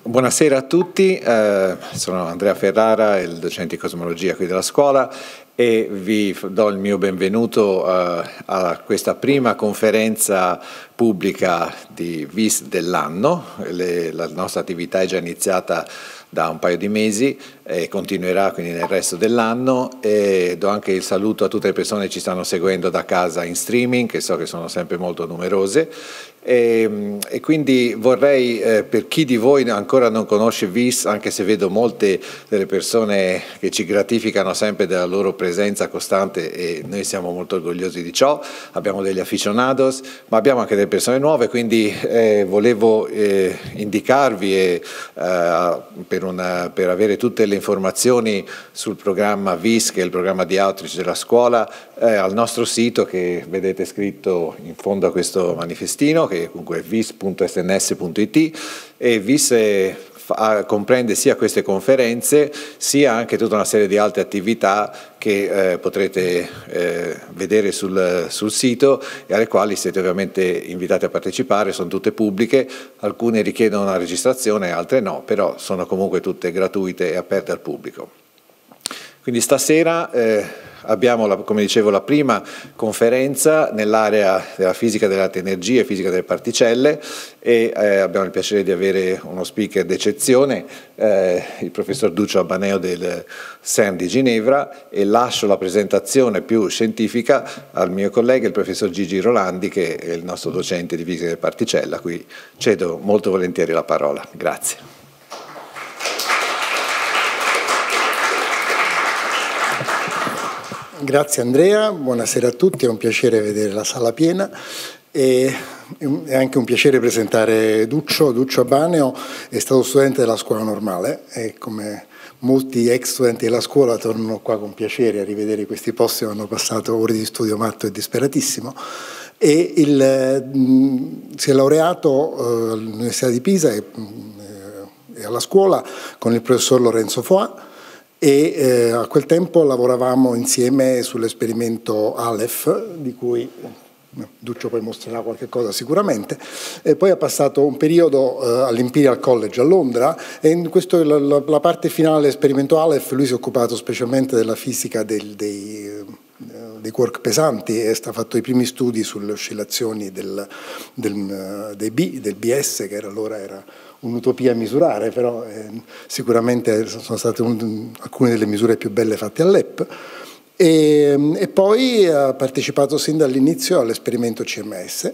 Buonasera a tutti, eh, sono Andrea Ferrara, il docente di cosmologia qui della scuola e vi do il mio benvenuto uh, a questa prima conferenza pubblica di VIS dell'anno. La nostra attività è già iniziata da un paio di mesi e continuerà quindi nel resto dell'anno e do anche il saluto a tutte le persone che ci stanno seguendo da casa in streaming, che so che sono sempre molto numerose e, e quindi vorrei, eh, per chi di voi ancora non conosce VIS, anche se vedo molte delle persone che ci gratificano sempre della loro presenza costante e noi siamo molto orgogliosi di ciò, abbiamo degli aficionados, ma abbiamo anche delle persone nuove, quindi eh, volevo eh, indicarvi e, eh, per, una, per avere tutte le informazioni sul programma VIS, che è il programma di outreach della scuola, eh, al nostro sito che vedete scritto in fondo a questo manifestino, che comunque è vis.sns.it e VIS è, fa, comprende sia queste conferenze sia anche tutta una serie di altre attività che eh, potrete eh, vedere sul, sul, sito e alle quali siete ovviamente invitati a partecipare, sono tutte pubbliche, alcune richiedono una registrazione, altre no, però sono comunque tutte gratuite e aperte al pubblico. Quindi stasera eh, abbiamo, la, come dicevo, la prima conferenza nell'area della fisica delle energie e fisica delle particelle e eh, abbiamo il piacere di avere uno speaker d'eccezione, eh, il professor Duccio Abaneo del CERN di Ginevra e lascio la presentazione più scientifica al mio collega, il professor Gigi Rolandi, che è il nostro docente di fisica delle particelle, a cui cedo molto volentieri la parola. Grazie. Grazie Andrea, buonasera a tutti, è un piacere vedere la sala piena. E è anche un piacere presentare Duccio. Duccio Abaneo. È stato studente della scuola normale e come molti ex studenti della scuola tornano qua con piacere a rivedere questi posti. Dove hanno passato ore di studio matto e disperatissimo. E il, si è laureato eh, all'Università di Pisa e, eh, e alla scuola con il professor Lorenzo Foà e eh, a quel tempo lavoravamo insieme sull'esperimento Aleph, di cui eh, Duccio poi mostrerà qualche cosa sicuramente, e poi ha passato un periodo uh, all'Imperial College a Londra e in questo, la, la, la, parte finale dell'esperimento Aleph lui si è occupato specialmente della fisica del, dei, uh, dei quark pesanti e ha fatto i primi studi sulle oscillazioni del, del, uh, dei B, del BS che era, allora era un'utopia a misurare, però eh, sicuramente sono state un, alcune delle misure più belle fatte all'EP. E, e poi ha partecipato sin dall'inizio all'esperimento CMS.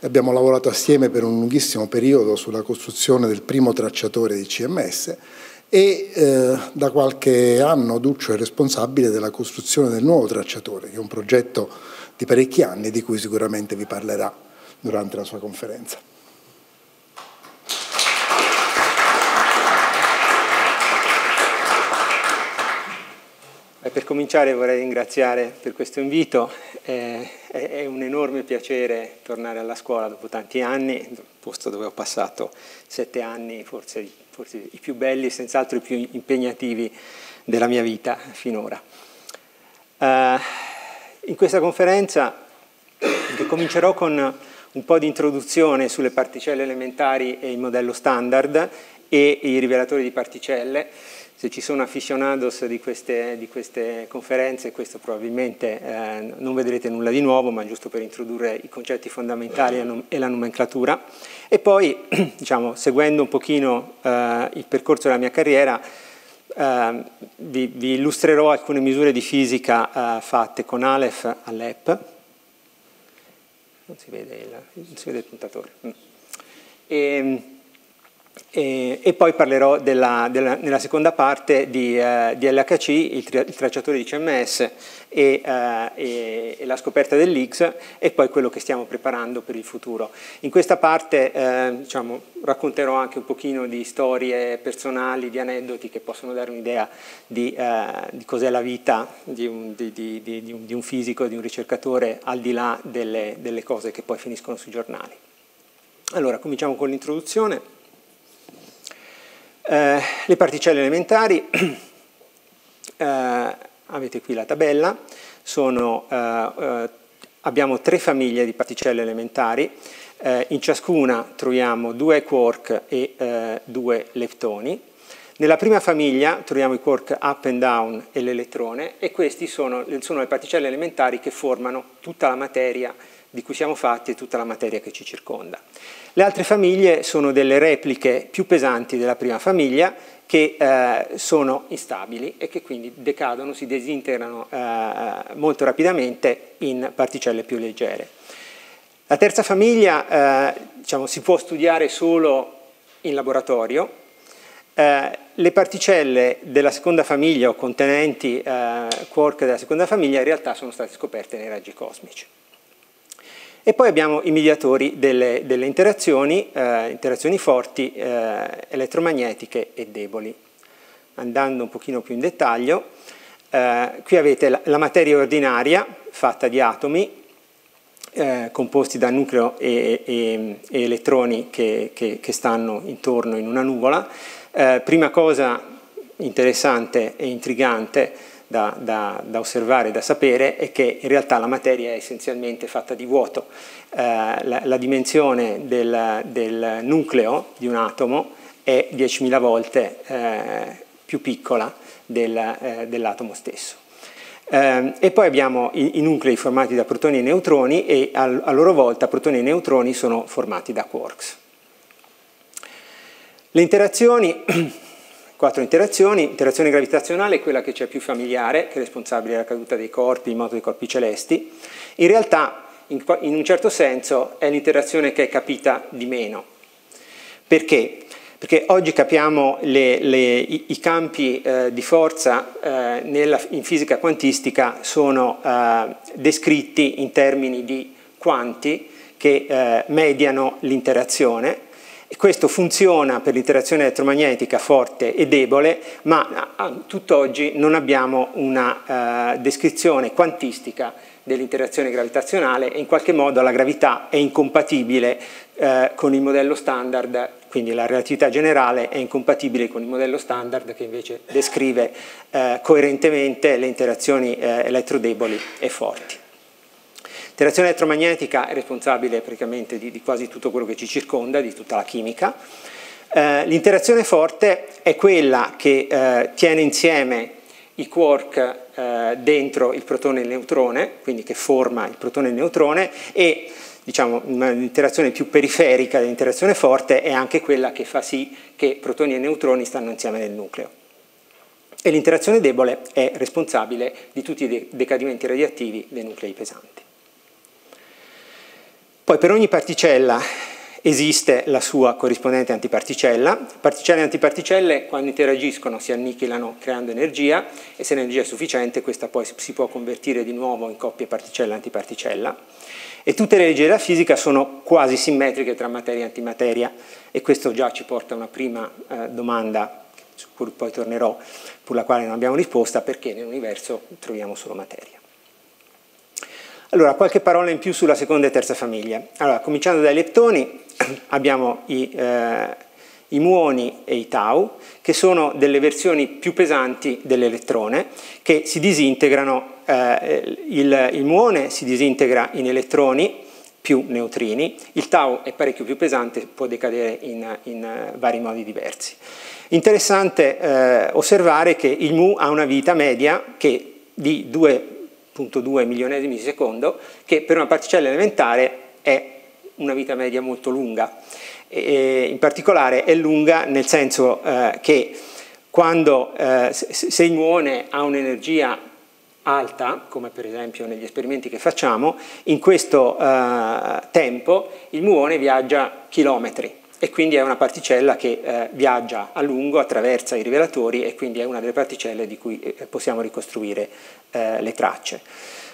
Abbiamo lavorato assieme per un lunghissimo periodo sulla costruzione del primo tracciatore di CMS e eh, da qualche anno Duccio è responsabile della costruzione del nuovo tracciatore, che è un progetto di parecchi anni di cui sicuramente vi parlerà durante la sua conferenza. Per cominciare vorrei ringraziare per questo invito, eh, è un enorme piacere tornare alla scuola dopo tanti anni, posto dove ho passato sette anni, forse, forse i più belli, senz'altro i più impegnativi della mia vita finora. Uh, in questa conferenza, che comincerò con un po' di introduzione sulle particelle elementari e il modello standard e i rivelatori di particelle, se ci sono aficionados di queste, di queste conferenze, questo probabilmente eh, non vedrete nulla di nuovo, ma giusto per introdurre i concetti fondamentali e la nomenclatura. E poi, diciamo, seguendo un pochino eh, il percorso della mia carriera, eh, vi, vi, illustrerò alcune misure di fisica eh, fatte con Aleph all'EP. Non si vede il, non si vede il puntatore. Mm. E, e, e, poi parlerò della, della, nella seconda parte di, uh, di LHC, il, tri, il, tracciatore di CMS e, uh, e, e la scoperta dell'X e poi quello che stiamo preparando per il futuro. In questa parte uh, diciamo, racconterò anche un pochino di storie personali, di aneddoti che possono dare un'idea di, di cos'è la vita di un, un, di, un, fisico, di un ricercatore al di là delle, delle cose che poi finiscono sui giornali. Allora, cominciamo con l'introduzione. Eh, le particelle elementari, eh, avete qui la tabella, sono eh, eh abbiamo tre famiglie di particelle elementari, eh, in ciascuna troviamo due quark e due leptoni. Nella prima famiglia troviamo i quark up and down e l'elettrone e queste sono, sono le particelle elementari che formano tutta la materia di cui siamo fatti e tutta la materia che ci circonda. Le altre famiglie sono delle repliche più pesanti della prima famiglia che eh, sono instabili e che quindi decadono, si disintegrano eh, molto rapidamente in particelle più leggere. La terza famiglia eh, diciamo, si può studiare solo in laboratorio. Eh, le particelle della seconda famiglia o contenenti eh, quark della seconda famiglia in realtà sono state scoperte nei raggi cosmici. E poi abbiamo i mediatori delle, delle interazioni, eh, interazioni forti, eh, elettromagnetiche e deboli. Andando un pochino più in dettaglio, eh, qui avete la, la, materia ordinaria fatta di atomi eh, composti da nucleo e, e, e elettroni che, che, che, stanno intorno in una nuvola. Eh, prima cosa interessante e intrigante da, da, da osservare, da sapere, è che in realtà la materia è essenzialmente fatta di vuoto. Eh, la, la, dimensione del, del, nucleo di un atomo è 10.000 volte eh, più piccola del, eh, dell'atomo stesso. Eh, e poi abbiamo i, nuclei formati da protoni e neutroni e a loro volta protoni e neutroni sono formati da quarks. Le interazioni Quattro interazioni. Interazione gravitazionale è quella che ci è più familiare, che è responsabile della caduta dei corpi, in modo dei corpi celesti. In realtà, in, in un certo senso, è l'interazione che è capita di meno. Perché? Perché oggi capiamo le, le, i, i, campi eh, di forza eh, nella, in fisica quantistica sono eh, descritti in termini di quanti che eh, mediano l'interazione questo funziona per l'interazione elettromagnetica forte e debole, ma a tutt'oggi non abbiamo una uh, descrizione quantistica dell'interazione gravitazionale e in qualche modo la gravità è incompatibile uh, con il modello standard, quindi la relatività generale è incompatibile con il modello standard che invece descrive uh, coerentemente le interazioni elettrodeboli e forti. L'interazione elettromagnetica è responsabile praticamente di, di, quasi tutto quello che ci circonda, di tutta la chimica. Eh, l'interazione forte è quella che eh, tiene insieme i quark eh, dentro il protone e il neutrone, quindi che forma il protone e il neutrone, e diciamo, l'interazione più periferica dell'interazione forte è anche quella che fa sì che protoni e neutroni stanno insieme nel nucleo. E l'interazione debole è responsabile di tutti i decadimenti radioattivi dei nuclei pesanti. Poi per ogni particella esiste la sua corrispondente antiparticella. Particelle e antiparticelle quando interagiscono si annichilano creando energia e se l'energia è sufficiente questa poi si può convertire di nuovo in coppie particella-antiparticella. E tutte le leggi della fisica sono quasi simmetriche tra materia e antimateria e questo già ci porta a una prima eh, domanda su cui poi tornerò, per la quale non abbiamo risposta, perché nell'universo troviamo solo materia. Allora, qualche parola in più sulla seconda e terza famiglia. Allora, cominciando dai leptoni, abbiamo i, eh, i muoni e i tau, che sono delle versioni più pesanti dell'elettrone, che si disintegrano, eh, il, il muone si disintegra in elettroni più neutrini, il tau è parecchio più pesante, può decadere in, in uh, vari modi diversi. Interessante eh, osservare che il mu ha una vita media che di 2 0,2 milionesimi di secondo, che per una particella elementare è una vita media molto lunga. E in particolare è lunga nel senso eh, che quando, eh, se il muone ha un'energia alta, come per esempio negli esperimenti che facciamo, in questo eh, tempo il muone viaggia chilometri e quindi è una particella che eh, viaggia a lungo, attraversa i rivelatori e quindi è una delle particelle di cui eh, possiamo ricostruire eh, le tracce.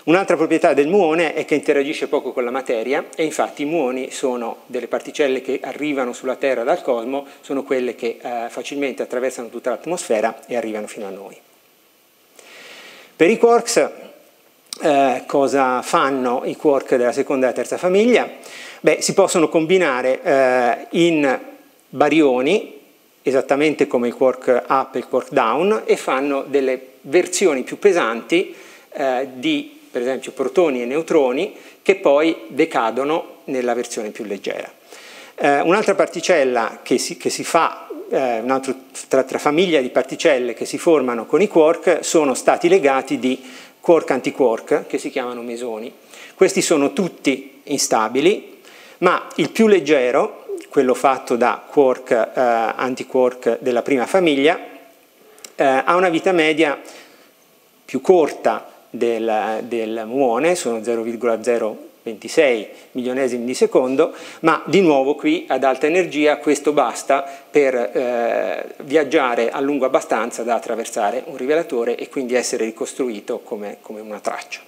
Un'altra proprietà del muone è che interagisce poco con la materia e infatti i muoni sono delle particelle che arrivano sulla Terra dal cosmo, sono quelle che eh, facilmente attraversano tutta l'atmosfera e arrivano fino a noi. Per i quarks eh, cosa fanno i quark della seconda e terza famiglia? Beh, si possono combinare eh, in barioni, esattamente come il quark up e il quark down, e fanno delle versioni più pesanti eh, di per esempio protoni e neutroni, che poi decadono nella versione più leggera. Eh, un'altra particella che si, che si fa, eh, un'altra famiglia di particelle che si formano con i quark sono stati legati di quark-antiquark, che si chiamano mesoni. Questi sono tutti instabili, ma il più leggero, quello fatto da quark eh, antiquark della prima famiglia, eh, ha una vita media più corta del, del muone, sono 0,026 milionesimi di secondo, ma di nuovo qui ad alta energia questo basta per eh, viaggiare a lungo abbastanza da attraversare un rivelatore e quindi essere ricostruito come, come una traccia.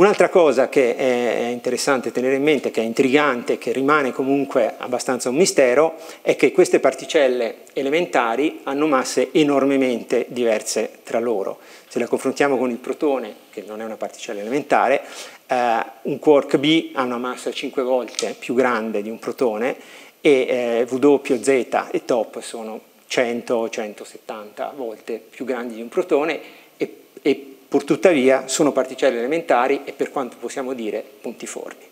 Un'altra cosa che è interessante tenere in mente, che è intrigante, che rimane comunque abbastanza un mistero, è che queste particelle elementari hanno masse enormemente diverse tra loro. Se la confrontiamo con il protone, che non è una particella elementare, eh, un quark B ha una massa 5 volte più grande di un protone e eh, W, Z e top sono 100-170 volte più grandi di un protone e, e Pur tuttavia sono particelle elementari e per quanto possiamo dire puntiformi.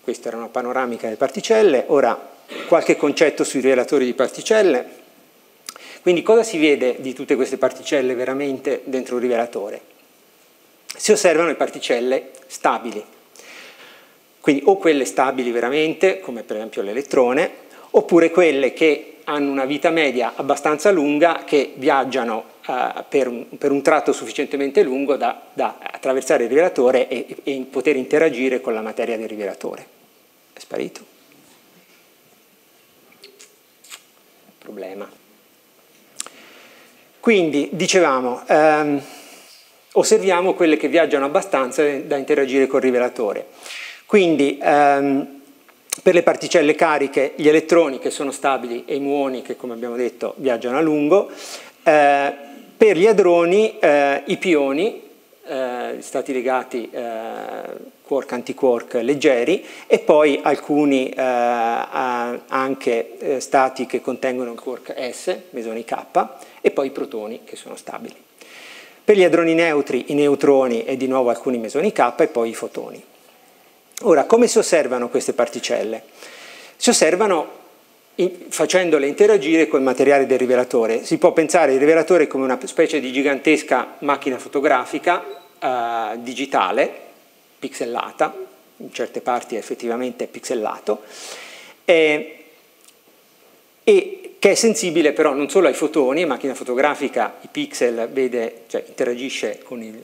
Questa era una panoramica delle particelle, ora qualche concetto sui rivelatori di particelle. Quindi cosa si vede di tutte queste particelle veramente dentro un rivelatore? Si osservano le particelle stabili, quindi o quelle stabili veramente, come per esempio l'elettrone, oppure quelle che hanno una vita media abbastanza lunga, che viaggiano per, un, per, un, tratto sufficientemente lungo da, da attraversare il rivelatore e, e, poter interagire con la materia del rivelatore. È sparito? Problema. Quindi, dicevamo, um, osserviamo quelle che viaggiano abbastanza da interagire col rivelatore. Quindi, um, per le particelle cariche, gli elettroni che sono stabili e i muoni che, come abbiamo detto, viaggiano a lungo, eh, per gli hadroni eh, i pioni, eh, stati legati eh, quark-antiquark leggeri e poi alcuni eh, anche eh, stati che contengono il quark S, mesoni K, e poi i protoni che sono stabili. Per gli hadroni neutri i neutroni e di nuovo alcuni mesoni K e poi i fotoni. Ora, come si osservano queste particelle? Si osservano facendole interagire con il materiale del rivelatore. Si può pensare al rivelatore come una specie di gigantesca macchina fotografica eh, digitale, pixellata, in certe parti effettivamente pixellato, eh, e che è sensibile però non solo ai fotoni, macchina fotografica, i pixel vede, cioè, interagisce con il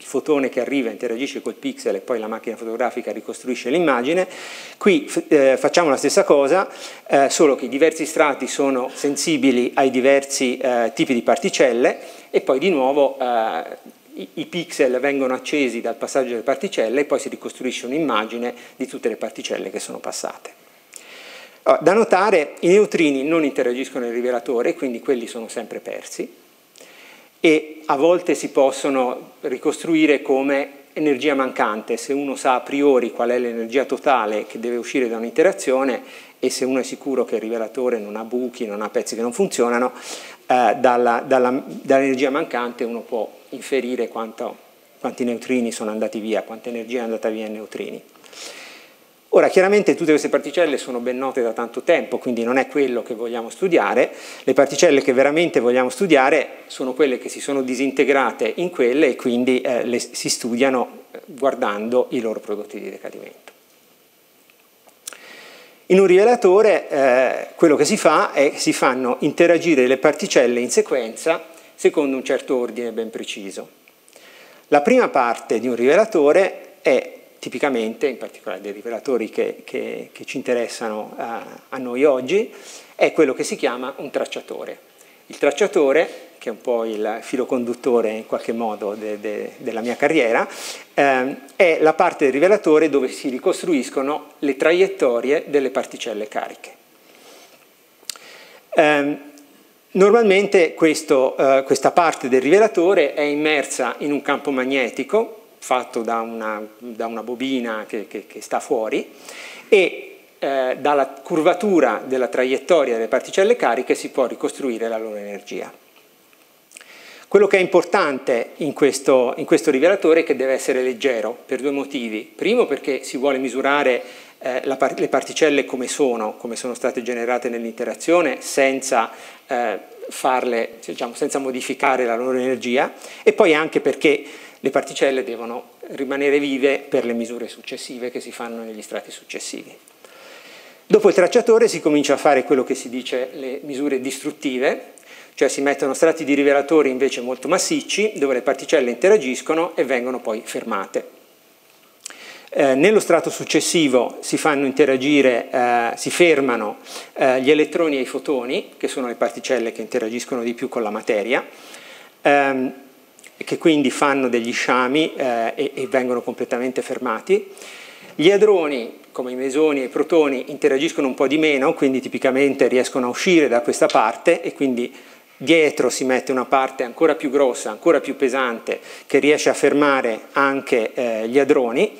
il fotone che arriva interagisce col pixel e poi la macchina fotografica ricostruisce l'immagine. Qui eh, facciamo la stessa cosa, eh, solo che i diversi strati sono sensibili ai diversi eh, tipi di particelle e poi di nuovo eh, i, i pixel vengono accesi dal passaggio delle particelle e poi si ricostruisce un'immagine di tutte le particelle che sono passate. Da notare, i neutrini non interagiscono nel rivelatore, quindi quelli sono sempre persi, e a volte si possono ricostruire come energia mancante, se uno sa a priori qual è l'energia totale che deve uscire da un'interazione e se uno è sicuro che il rivelatore non ha buchi, non ha pezzi che non funzionano, eh, dalla, dalla, dall'energia mancante uno può inferire quanto, quanti neutrini sono andati via, quanta energia è andata via ai neutrini. Ora, chiaramente tutte queste particelle sono ben note da tanto tempo, quindi non è quello che vogliamo studiare. Le particelle che veramente vogliamo studiare sono quelle che si sono disintegrate in quelle e quindi eh, le, si studiano eh, guardando i loro prodotti di decadimento. In un rivelatore eh, quello che si fa è che si fanno interagire le particelle in sequenza secondo un certo ordine ben preciso. La prima parte di un rivelatore è tipicamente, in particolare dei rivelatori che, che, che ci interessano a, a, noi oggi, è quello che si chiama un tracciatore. Il tracciatore, che è un po' il filo conduttore in qualche modo de, de, della mia carriera, eh, è la parte del rivelatore dove si ricostruiscono le traiettorie delle particelle cariche. Eh, normalmente questo, eh, questa parte del rivelatore è immersa in un campo magnetico fatto da una, da una bobina che, che, che, sta fuori e eh, dalla curvatura della traiettoria delle particelle cariche si può ricostruire la loro energia. Quello che è importante in questo, in questo rivelatore è che deve essere leggero per due motivi. Primo perché si vuole misurare eh, la, le particelle come sono, come sono state generate nell'interazione, senza, eh, farle, diciamo, senza modificare la loro energia, e poi anche perché le particelle devono rimanere vive per le misure successive che si fanno negli strati successivi. Dopo il tracciatore si comincia a fare quello che si dice le misure distruttive, cioè si mettono strati di rivelatori invece molto massicci dove le particelle interagiscono e vengono poi fermate. Eh, nello strato successivo si fanno interagire, eh, si fermano eh, gli elettroni e i fotoni, che sono le particelle che interagiscono di più con la materia, ehm, che quindi fanno degli sciami eh, e, e vengono completamente fermati. Gli adroni, come i mesoni e i protoni, interagiscono un po' di meno, quindi tipicamente riescono a uscire da questa parte e quindi dietro si mette una parte ancora più grossa, ancora più pesante, che riesce a fermare anche eh, gli adroni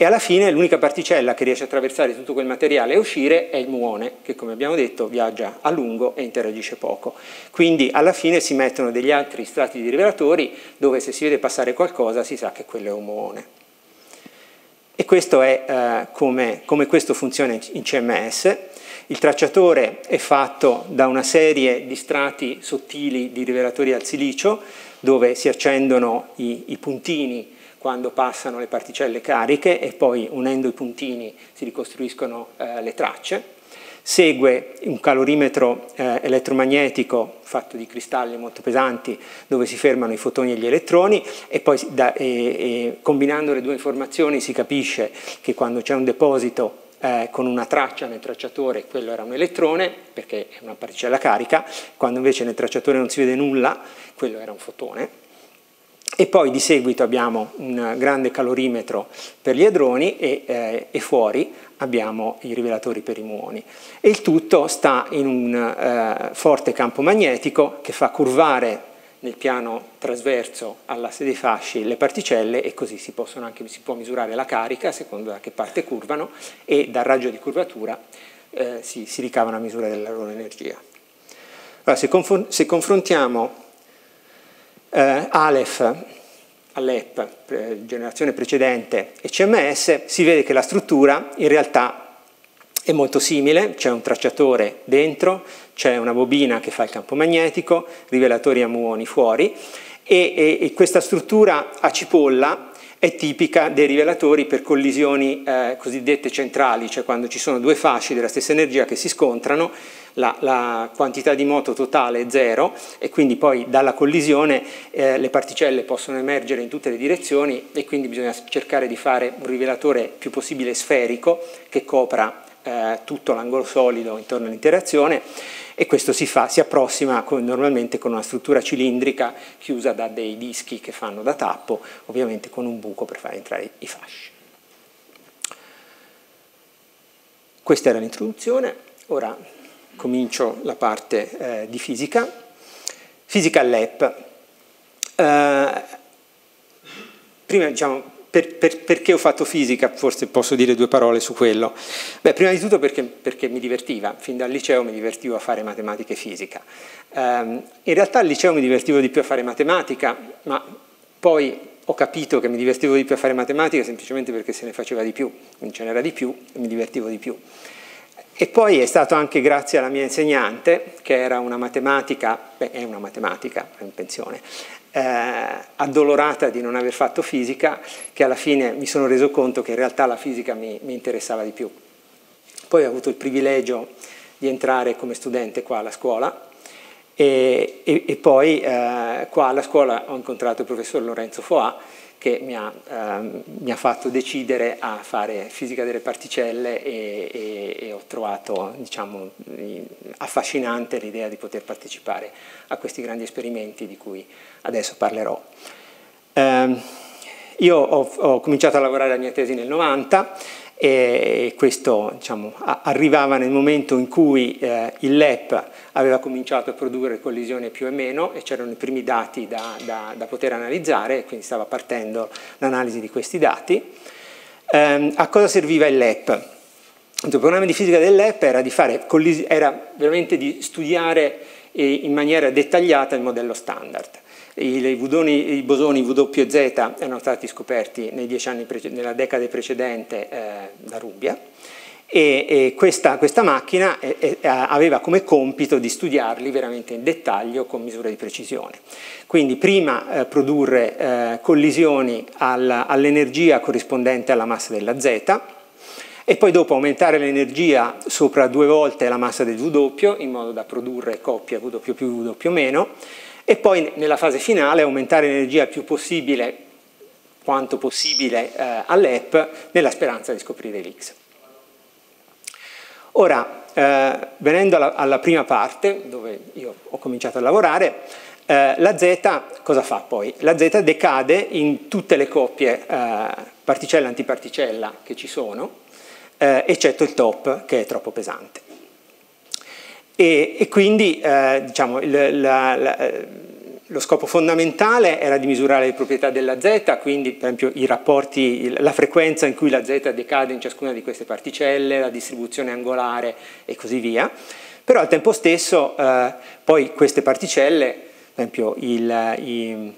e alla fine l'unica particella che riesce a attraversare tutto quel materiale e uscire è il muone, che come abbiamo detto viaggia a lungo e interagisce poco. Quindi alla fine si mettono degli altri strati di rivelatori dove se si vede passare qualcosa si sa che quello è un muone. E questo è eh, come, come questo funziona in CMS. Il tracciatore è fatto da una serie di strati sottili di rivelatori al silicio dove si accendono i, i puntini quando passano le particelle cariche e poi unendo i puntini si ricostruiscono eh, le tracce. Segue un calorimetro eh, elettromagnetico fatto di cristalli molto pesanti dove si fermano i fotoni e gli elettroni e poi da, e, e, combinando le due informazioni si capisce che quando c'è un deposito eh, con una traccia nel tracciatore quello era un elettrone perché è una particella carica, quando invece nel tracciatore non si vede nulla quello era un fotone e poi di seguito abbiamo un grande calorimetro per gli adroni e, eh, e fuori abbiamo i rivelatori per i muoni. E il tutto sta in un eh, forte campo magnetico che fa curvare nel piano trasverso all'asse dei fasci le particelle e così si, anche, si, può misurare la carica secondo da che parte curvano e dal raggio di curvatura eh, si, si, ricava una misura della loro energia. Allora, se, confron se confrontiamo eh, Aleph all'EP, generazione precedente, e CMS, si vede che la struttura in realtà è molto simile, c'è un tracciatore dentro, c'è una bobina che fa il campo magnetico, rivelatori a muoni fuori, e, e, e questa struttura a cipolla è tipica dei rivelatori per collisioni eh, cosiddette centrali, cioè quando ci sono due fasci della stessa energia che si scontrano, la, la quantità di moto totale è zero e quindi poi dalla collisione eh, le particelle possono emergere in tutte le direzioni e quindi bisogna cercare di fare un rivelatore più possibile sferico che copra eh, tutto l'angolo solido intorno all'interazione e questo si, fa, si approssima con, normalmente con una struttura cilindrica chiusa da dei dischi che fanno da tappo, ovviamente con un buco per far entrare i fasci. Questa era l'introduzione, ora comincio la parte eh, di fisica. Fisica all'EP. Eh, prima diciamo per, per, perché ho fatto fisica, forse posso dire due parole su quello. Beh, prima di tutto perché, perché mi divertiva, fin dal liceo mi divertivo a fare matematica e fisica. Um, in realtà al liceo mi divertivo di più a fare matematica, ma poi ho capito che mi divertivo di più a fare matematica semplicemente perché se ne faceva di più, non ce n'era di più e mi divertivo di più. E poi è stato anche grazie alla mia insegnante, che era una matematica, beh, è una matematica, è in pensione, eh, addolorata di non aver fatto fisica, che alla fine mi sono reso conto che in realtà la fisica mi, mi interessava di più. Poi ho avuto il privilegio di entrare come studente qua alla scuola e, e, e poi eh, qua alla scuola ho incontrato il professor Lorenzo Foà che mi ha, ehm, mi ha, fatto decidere a fare fisica delle particelle e, e, e ho trovato diciamo, affascinante l'idea di poter partecipare a questi grandi esperimenti di cui adesso parlerò. Eh, io ho, ho, cominciato a lavorare la mia tesi nel 90 e questo diciamo, arrivava nel momento in cui eh, il LEP aveva cominciato a produrre collisioni più e meno e c'erano i primi dati da, da, da poter analizzare, quindi stava partendo l'analisi di questi dati. Eh, a cosa serviva il LEP? Il problema di fisica del LEP era, di fare, era veramente di studiare in maniera dettagliata il modello standard. I, budoni, i bosoni W e Z erano stati scoperti nella decade precedente eh, da Rubbia e, e questa, questa, macchina è, è, aveva come compito di studiarli veramente in dettaglio con misure di precisione. Quindi prima eh, produrre eh, collisioni al, all'energia corrispondente alla massa della Z e poi dopo aumentare l'energia sopra due volte la massa del W in modo da produrre coppie W più W meno e poi nella fase finale aumentare l'energia più possibile, quanto possibile eh, all'EP nella speranza di scoprire l'X. Ora, eh, venendo alla, alla, prima parte, dove io ho cominciato a lavorare, eh, la Z cosa fa poi? La Z decade in tutte le coppie eh, particella-antiparticella che ci sono, eh, eccetto il top che è troppo pesante. E, e quindi eh, diciamo, il, la, la, lo scopo fondamentale era di misurare le proprietà della z, quindi per esempio i rapporti, la frequenza in cui la z decade in ciascuna di queste particelle, la distribuzione angolare e così via. Però al tempo stesso eh, poi queste particelle, per esempio il, i,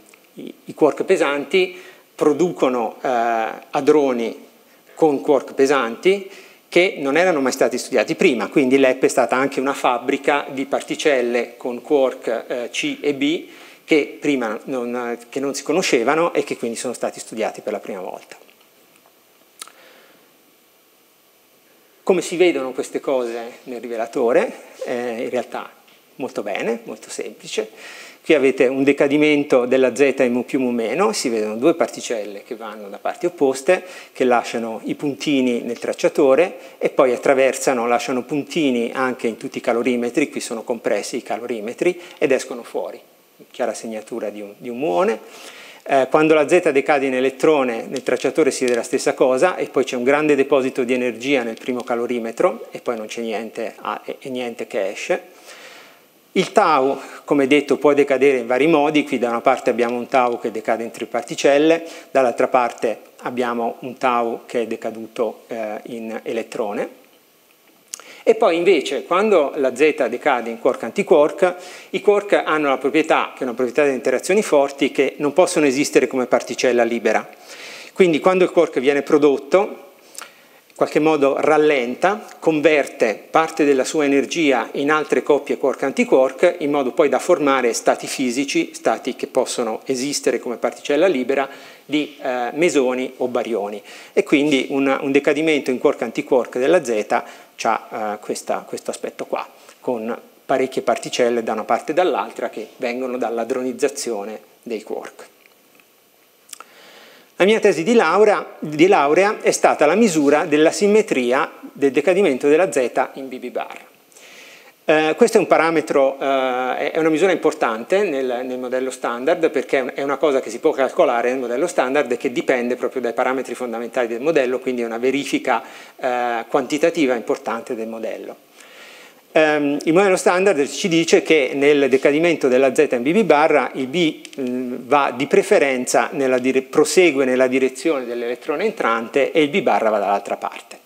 i, quark pesanti, producono eh, adroni con quark pesanti che non erano mai stati studiati prima, quindi l'EP è stata anche una fabbrica di particelle con quark eh, C e B che prima non, che non si conoscevano e che quindi sono stati studiati per la prima volta. Come si vedono queste cose nel rivelatore? Eh, in realtà molto bene, molto semplice. Qui avete un decadimento della z in mu più mu meno, si vedono due particelle che vanno da parti opposte, che lasciano i puntini nel tracciatore e poi attraversano, lasciano puntini anche in tutti i calorimetri, qui sono compressi i calorimetri, ed escono fuori chiara segnatura di un, di un muone. Eh, quando la Z decade in elettrone nel tracciatore si vede la stessa cosa e poi c'è un grande deposito di energia nel primo calorimetro e poi non c'è niente, ah, niente che esce. Il tau, come detto, può decadere in vari modi, qui da una parte abbiamo un tau che decade in tre particelle, dall'altra parte abbiamo un tau che è decaduto eh, in elettrone. E poi invece quando la Z decade in quark antiquark, i quark hanno la proprietà, che è una proprietà delle interazioni forti, che non possono esistere come particella libera. Quindi quando il quark viene prodotto, qualche modo rallenta, converte parte della sua energia in altre coppie quark-antiquark in modo poi da formare stati fisici, stati che possono esistere come particella libera, di eh, mesoni o barioni. E quindi un, un decadimento in quark-antiquark della Z ha eh, questa, questo aspetto qua, con parecchie particelle da una parte e dall'altra che vengono dall'adronizzazione dei quark. La mia tesi di laurea, di laurea, è stata la misura della simmetria del decadimento della Z in BB bar. Eh, questo è un parametro, eh, è una misura importante nel, nel, modello standard perché è una cosa che si può calcolare nel modello standard e che dipende proprio dai parametri fondamentali del modello, quindi è una verifica eh, quantitativa importante del modello. Um, il modello standard ci dice che nel decadimento della z in bb barra il b mh, va di preferenza, nella prosegue nella direzione dell'elettrone entrante e il b barra va dall'altra parte.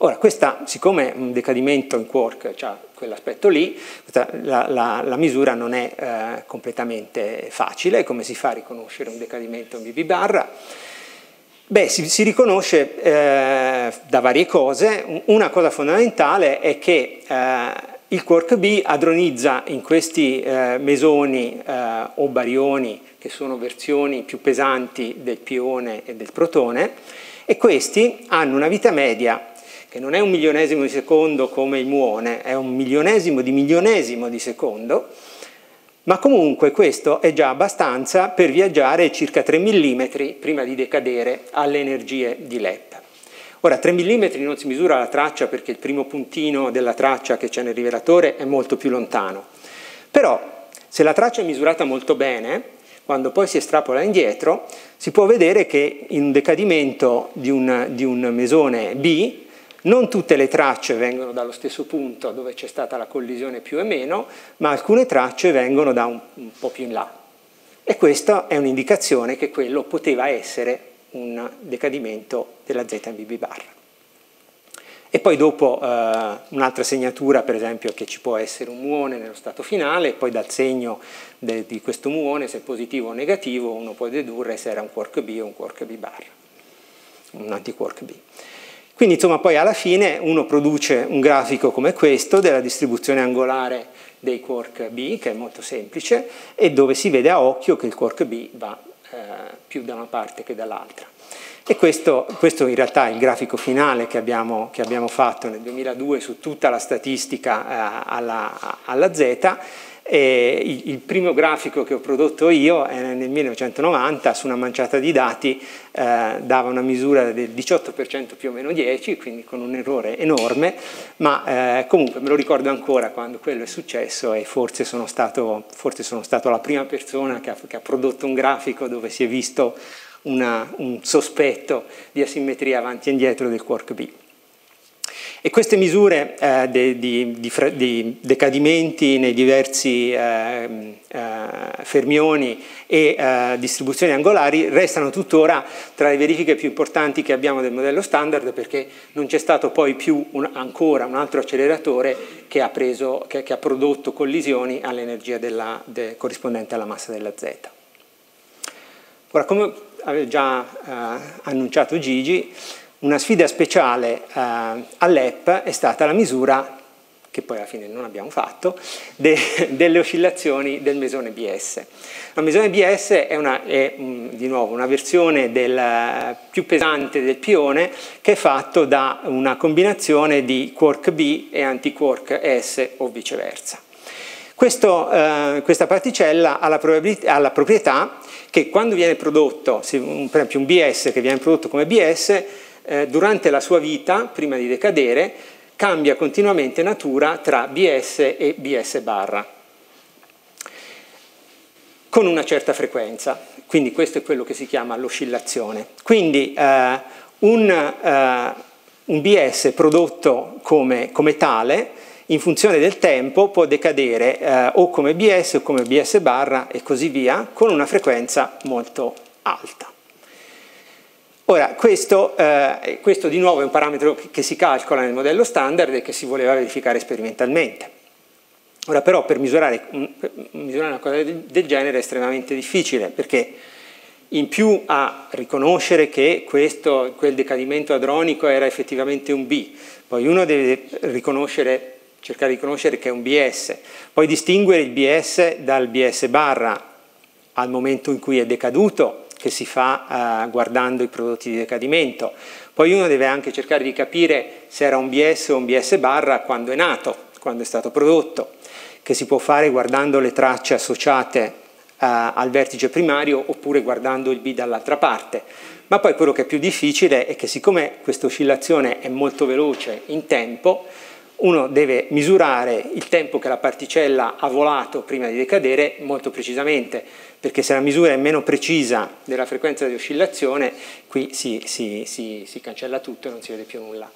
Ora, questa, siccome un decadimento in quark ha quell'aspetto lì, la, la, la, misura non è eh, completamente facile, come si fa a riconoscere un decadimento in BB barra? Beh, si, si riconosce eh, da varie cose. Una cosa fondamentale è che eh, il quark B adronizza in questi eh, mesoni eh, o barioni, che sono versioni più pesanti del pione e del protone, e questi hanno una vita media che non è un milionesimo di secondo come il muone, è un milionesimo di milionesimo di secondo, ma comunque questo è già abbastanza per viaggiare circa 3 mm prima di decadere alle energie di LEP. Ora, 3 mm non si misura la traccia perché il primo puntino della traccia che c'è nel rivelatore è molto più lontano. Però, se la traccia è misurata molto bene, quando poi si estrapola indietro, si può vedere che in un decadimento di un, di un mesone B, non tutte le tracce vengono dallo stesso punto dove c'è stata la collisione più e meno, ma alcune tracce vengono da un, un po' più in là. E questa è un'indicazione che quello poteva essere un decadimento della Z in BB bar. E poi dopo eh, un'altra segnatura, per esempio, che ci può essere un muone nello stato finale, e poi dal segno de, di questo muone, se positivo o negativo, uno può dedurre se era un quark B o un quark B bar, un antiquark B. Quindi insomma poi alla fine uno produce un grafico come questo della distribuzione angolare dei quark B, che è molto semplice, e dove si vede a occhio che il quark B va eh, più da una parte che dall'altra. E questo, questo, in realtà è il grafico finale che abbiamo, che abbiamo fatto nel 2002 su tutta la statistica eh, alla, alla, Z. E il, primo grafico che ho prodotto io nel 1990 su una manciata di dati eh, dava una misura del 18% più o meno 10, quindi con un errore enorme, ma eh, comunque me lo ricordo ancora quando quello è successo e forse sono stato, forse sono stato la prima persona che ha, che ha prodotto un grafico dove si è visto una, un sospetto di asimmetria avanti e indietro del quark B. E queste misure eh, di, di, di, di, decadimenti nei diversi eh, eh, fermioni e eh, distribuzioni angolari restano tuttora tra le verifiche più importanti che abbiamo del modello standard perché non c'è stato poi più un, ancora un altro acceleratore che ha, preso, che, che ha prodotto collisioni all'energia de, corrispondente alla massa della Z. Ora, come aveva già eh, annunciato Gigi, una sfida speciale eh, all'EP è stata la misura, che poi alla fine non abbiamo fatto, de, delle oscillazioni del mesone BS. La mesone BS è, una, è um, di nuovo una versione del, più pesante del pione che è fatto da una combinazione di quark B e antiquark S o viceversa. Questo, eh, questa particella ha la, ha la proprietà che quando viene prodotto, per esempio un BS che viene prodotto come BS, eh, durante la sua vita, prima di decadere, cambia continuamente natura tra BS e BS barra, con una certa frequenza. Quindi questo è quello che si chiama l'oscillazione. Quindi eh, un, eh, un, BS prodotto come, come tale in funzione del tempo può decadere eh, o come BS o come BS barra e così via con una frequenza molto alta. Ora, questo, eh, questo, di nuovo è un parametro che si calcola nel modello standard e che si voleva verificare sperimentalmente. Ora però per misurare, misurare una cosa del, genere è estremamente difficile perché in più a riconoscere che questo, quel decadimento adronico era effettivamente un B, poi uno deve riconoscere cercare di conoscere che è un BS, poi distinguere il BS dal BS barra al momento in cui è decaduto, che si fa eh, guardando i prodotti di decadimento. Poi uno deve anche cercare di capire se era un BS o un BS barra quando è nato, quando è stato prodotto, che si può fare guardando le tracce associate eh, al vertice primario oppure guardando il B dall'altra parte. Ma poi quello che è più difficile è che siccome questa oscillazione è molto veloce in tempo, uno deve misurare il tempo che la particella ha volato prima di decadere molto precisamente, perché se la misura è meno precisa della frequenza di oscillazione, qui si, si, si, si cancella tutto e non si vede più nulla.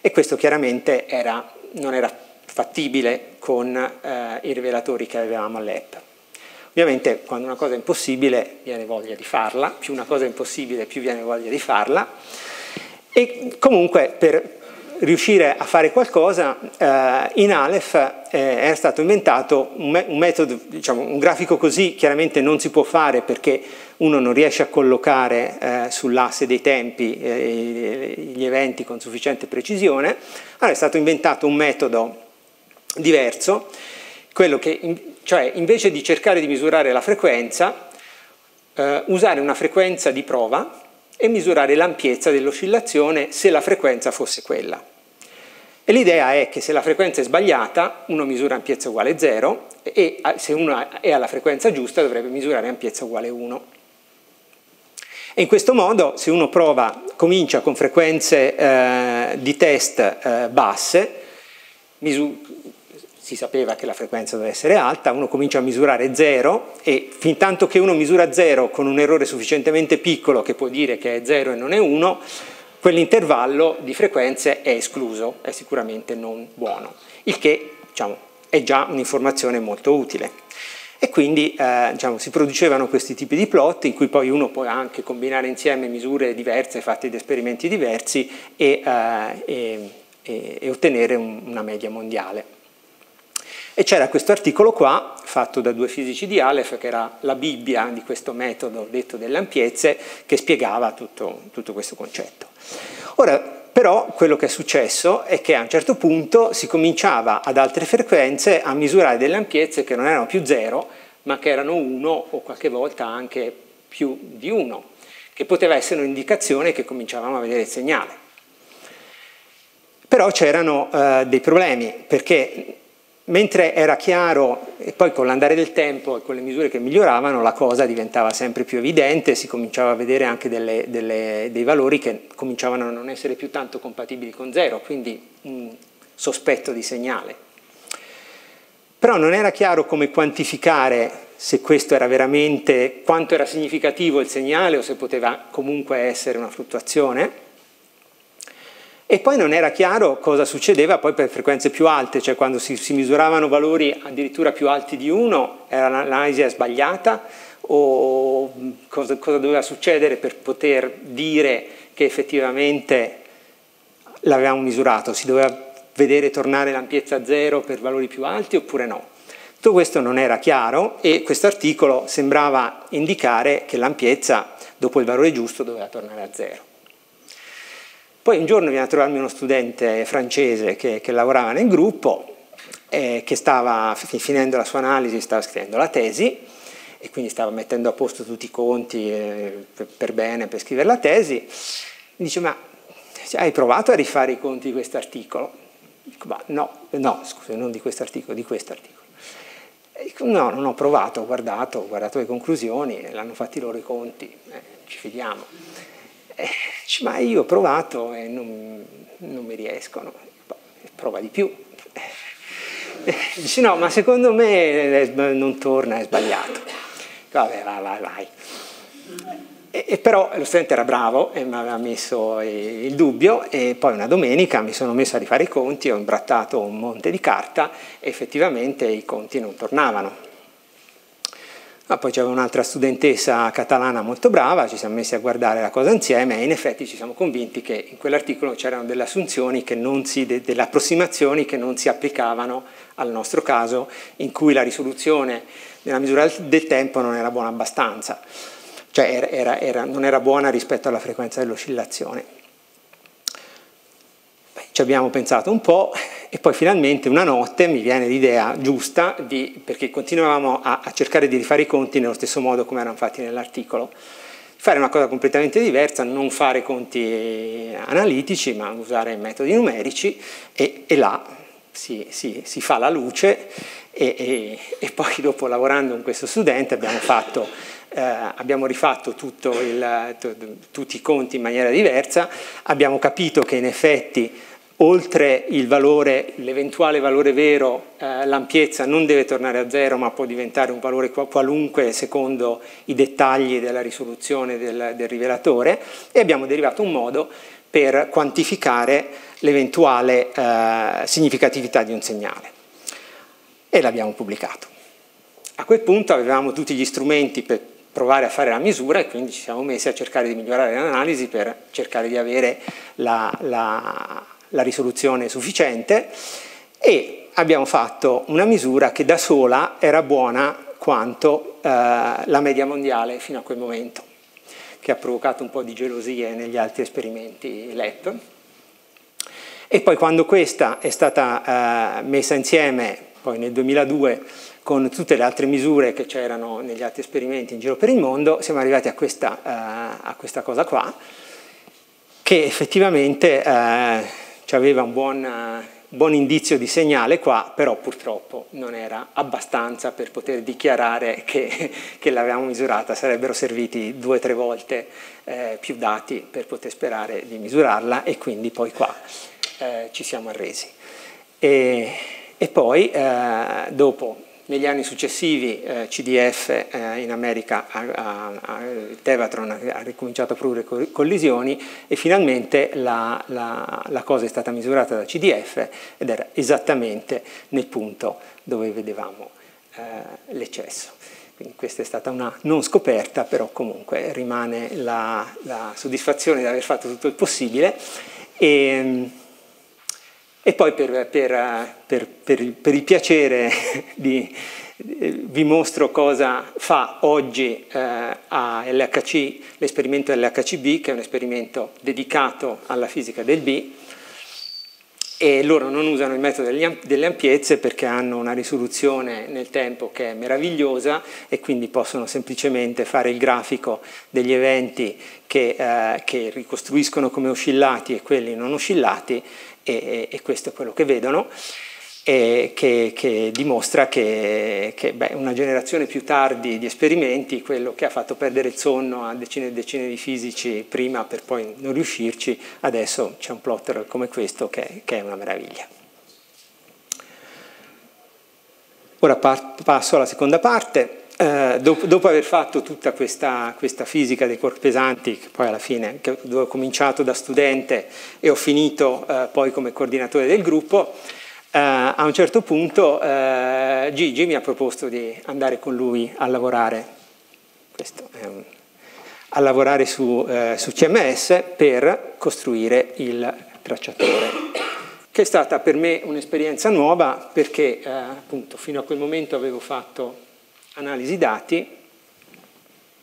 E questo chiaramente era, non era fattibile con eh, i rivelatori che avevamo all'EP. Ovviamente quando una cosa è impossibile viene voglia di farla, più una cosa è impossibile più viene voglia di farla, e comunque per, riuscire a fare qualcosa, eh, in Aleph eh, è stato inventato un, me un metodo, diciamo, un grafico così chiaramente non si può fare perché uno non riesce a collocare eh, sull'asse dei tempi eh, gli eventi con sufficiente precisione, allora è stato inventato un metodo diverso, quello che, cioè invece di cercare di misurare la frequenza, eh, usare una frequenza di prova e misurare l'ampiezza dell'oscillazione se la frequenza fosse quella. E l'idea è che se la frequenza è sbagliata, uno misura ampiezza uguale 0 e se uno è alla frequenza giusta dovrebbe misurare ampiezza uguale 1. E in questo modo, se uno prova, comincia con frequenze eh, di test eh, basse, si sapeva che la frequenza deve essere alta, uno comincia a misurare 0 e fin tanto che uno misura 0 con un errore sufficientemente piccolo che può dire che è 0 e non è 1, quell'intervallo di frequenze è escluso, è sicuramente non buono, il che diciamo, è già un'informazione molto utile. E quindi eh, diciamo, si producevano questi tipi di plot in cui poi uno può anche combinare insieme misure diverse fatte da esperimenti diversi e, eh, e, e ottenere un, una media mondiale. E c'era questo articolo qua, fatto da due fisici di Aleph, che era la Bibbia di questo metodo detto delle ampiezze, che spiegava tutto, tutto questo concetto. Ora, però quello che è successo è che a un certo punto si cominciava ad altre frequenze a misurare delle ampiezze che non erano più zero, ma che erano uno o qualche volta anche più di uno, che poteva essere un'indicazione che cominciavamo a vedere il segnale. Però c'erano eh, dei problemi, perché mentre era chiaro, e poi con l'andare del tempo e con le misure che miglioravano, la cosa diventava sempre più evidente, si cominciava a vedere anche delle, delle, dei valori che cominciavano a non essere più tanto compatibili con zero, quindi un sospetto di segnale. Però non era chiaro come quantificare se questo era veramente, quanto era significativo il segnale o se poteva comunque essere una fluttuazione. E poi non era chiaro cosa succedeva poi per frequenze più alte, cioè quando si, si misuravano valori addirittura più alti di 1, era l'analisi sbagliata o cosa, cosa doveva succedere per poter dire che effettivamente l'avevamo misurato, si doveva vedere tornare l'ampiezza a zero per valori più alti oppure no. Tutto questo non era chiaro e questo articolo sembrava indicare che l'ampiezza dopo il valore giusto doveva tornare a zero. Poi un giorno viene a trovarmi uno studente francese che, che lavorava nel gruppo, eh, che stava finendo la sua analisi, stava scrivendo la tesi e quindi stava mettendo a posto tutti i conti eh, per, bene per scrivere la tesi. Mi dice, ma hai provato a rifare i conti di questo articolo? Dico, ma no, no, scusa, non di questo articolo, di questo articolo. Dico, no, non ho provato, ho guardato, ho guardato le conclusioni, l'hanno fatti loro i conti, eh, ci fidiamo. Eh, ma io ho provato e non, non mi riescono, prova di più. Eh, dice no, ma secondo me non torna, è sbagliato. Vabbè, vai, vai, vai. E, e però lo studente era bravo e mi aveva messo il dubbio e poi una domenica mi sono messo a rifare i conti, ho imbrattato un monte di carta e effettivamente i conti non tornavano. Ma poi c'era un'altra studentessa catalana molto brava, ci siamo messi a guardare la cosa insieme e in effetti ci siamo convinti che in quell'articolo c'erano delle assunzioni, si, delle approssimazioni che non si applicavano al nostro caso, in cui la risoluzione della misura del tempo non era buona abbastanza, cioè era, era, non era buona rispetto alla frequenza dell'oscillazione. Ci abbiamo pensato un po' e poi finalmente una notte mi viene l'idea giusta, di, perché continuavamo a, a, cercare di rifare i conti nello stesso modo come erano fatti nell'articolo, fare una cosa completamente diversa, non fare conti analitici ma usare metodi numerici e, e là si, si, si, fa la luce e, e, e, poi dopo lavorando con questo studente abbiamo, fatto, eh, abbiamo rifatto il, tutti i conti in maniera diversa, abbiamo capito che in effetti oltre valore, l'eventuale valore vero, eh, l'ampiezza non deve tornare a zero ma può diventare un valore qualunque secondo i dettagli della risoluzione del, del rivelatore e abbiamo derivato un modo per quantificare l'eventuale eh, significatività di un segnale e l'abbiamo pubblicato. A quel punto avevamo tutti gli strumenti per provare a fare la misura e quindi ci siamo messi a cercare di migliorare l'analisi per cercare di avere la, la la risoluzione sufficiente e abbiamo fatto una misura che da sola era buona quanto eh, la media mondiale fino a quel momento, che ha provocato un po' di gelosie negli altri esperimenti LEP. E poi quando questa è stata eh, messa insieme, poi nel 2002, con tutte le altre misure che c'erano negli altri esperimenti in giro per il mondo, siamo arrivati a questa, eh, a questa cosa qua, che effettivamente eh, aveva un buon, buon, indizio di segnale qua, però purtroppo non era abbastanza per poter dichiarare che, che l'avevamo misurata, sarebbero serviti due o tre volte eh, più dati per poter sperare di misurarla e quindi poi qua eh, ci siamo arresi. E, e poi eh, dopo negli anni successivi eh, CDF eh, in America, ha, ha, Tevatron ha ricominciato a produrre collisioni e finalmente la, la, la, cosa è stata misurata da CDF ed era esattamente nel punto dove vedevamo eh, l'eccesso. Quindi questa è stata una non scoperta, però comunque rimane la, la soddisfazione di aver fatto tutto il possibile. E, E poi per, per, per, per il piacere di, vi mostro cosa fa oggi eh, a LHC, l'esperimento LHCb, che è un esperimento dedicato alla fisica del B, e loro non usano il metodo delle ampiezze perché hanno una risoluzione nel tempo che è meravigliosa e quindi possono semplicemente fare il grafico degli eventi che, eh, che ricostruiscono come oscillati e quelli non oscillati e, e questo è quello che vedono che, che dimostra che, che beh, una generazione più tardi di esperimenti, quello che ha fatto perdere il sonno a decine e decine di fisici prima per poi non riuscirci, adesso c'è un plotter come questo che, che è una meraviglia. Ora passo alla seconda parte. Eh, dopo, dopo, aver fatto tutta questa, questa, fisica dei corpi pesanti, che poi alla fine ho cominciato da studente e ho finito eh, poi come coordinatore del gruppo, Uh, a un certo punto uh, Gigi mi ha proposto di andare con lui a lavorare, un, a lavorare su, uh, su, CMS per costruire il tracciatore, che è stata per me un'esperienza nuova perché appunto fino a quel momento avevo fatto analisi dati.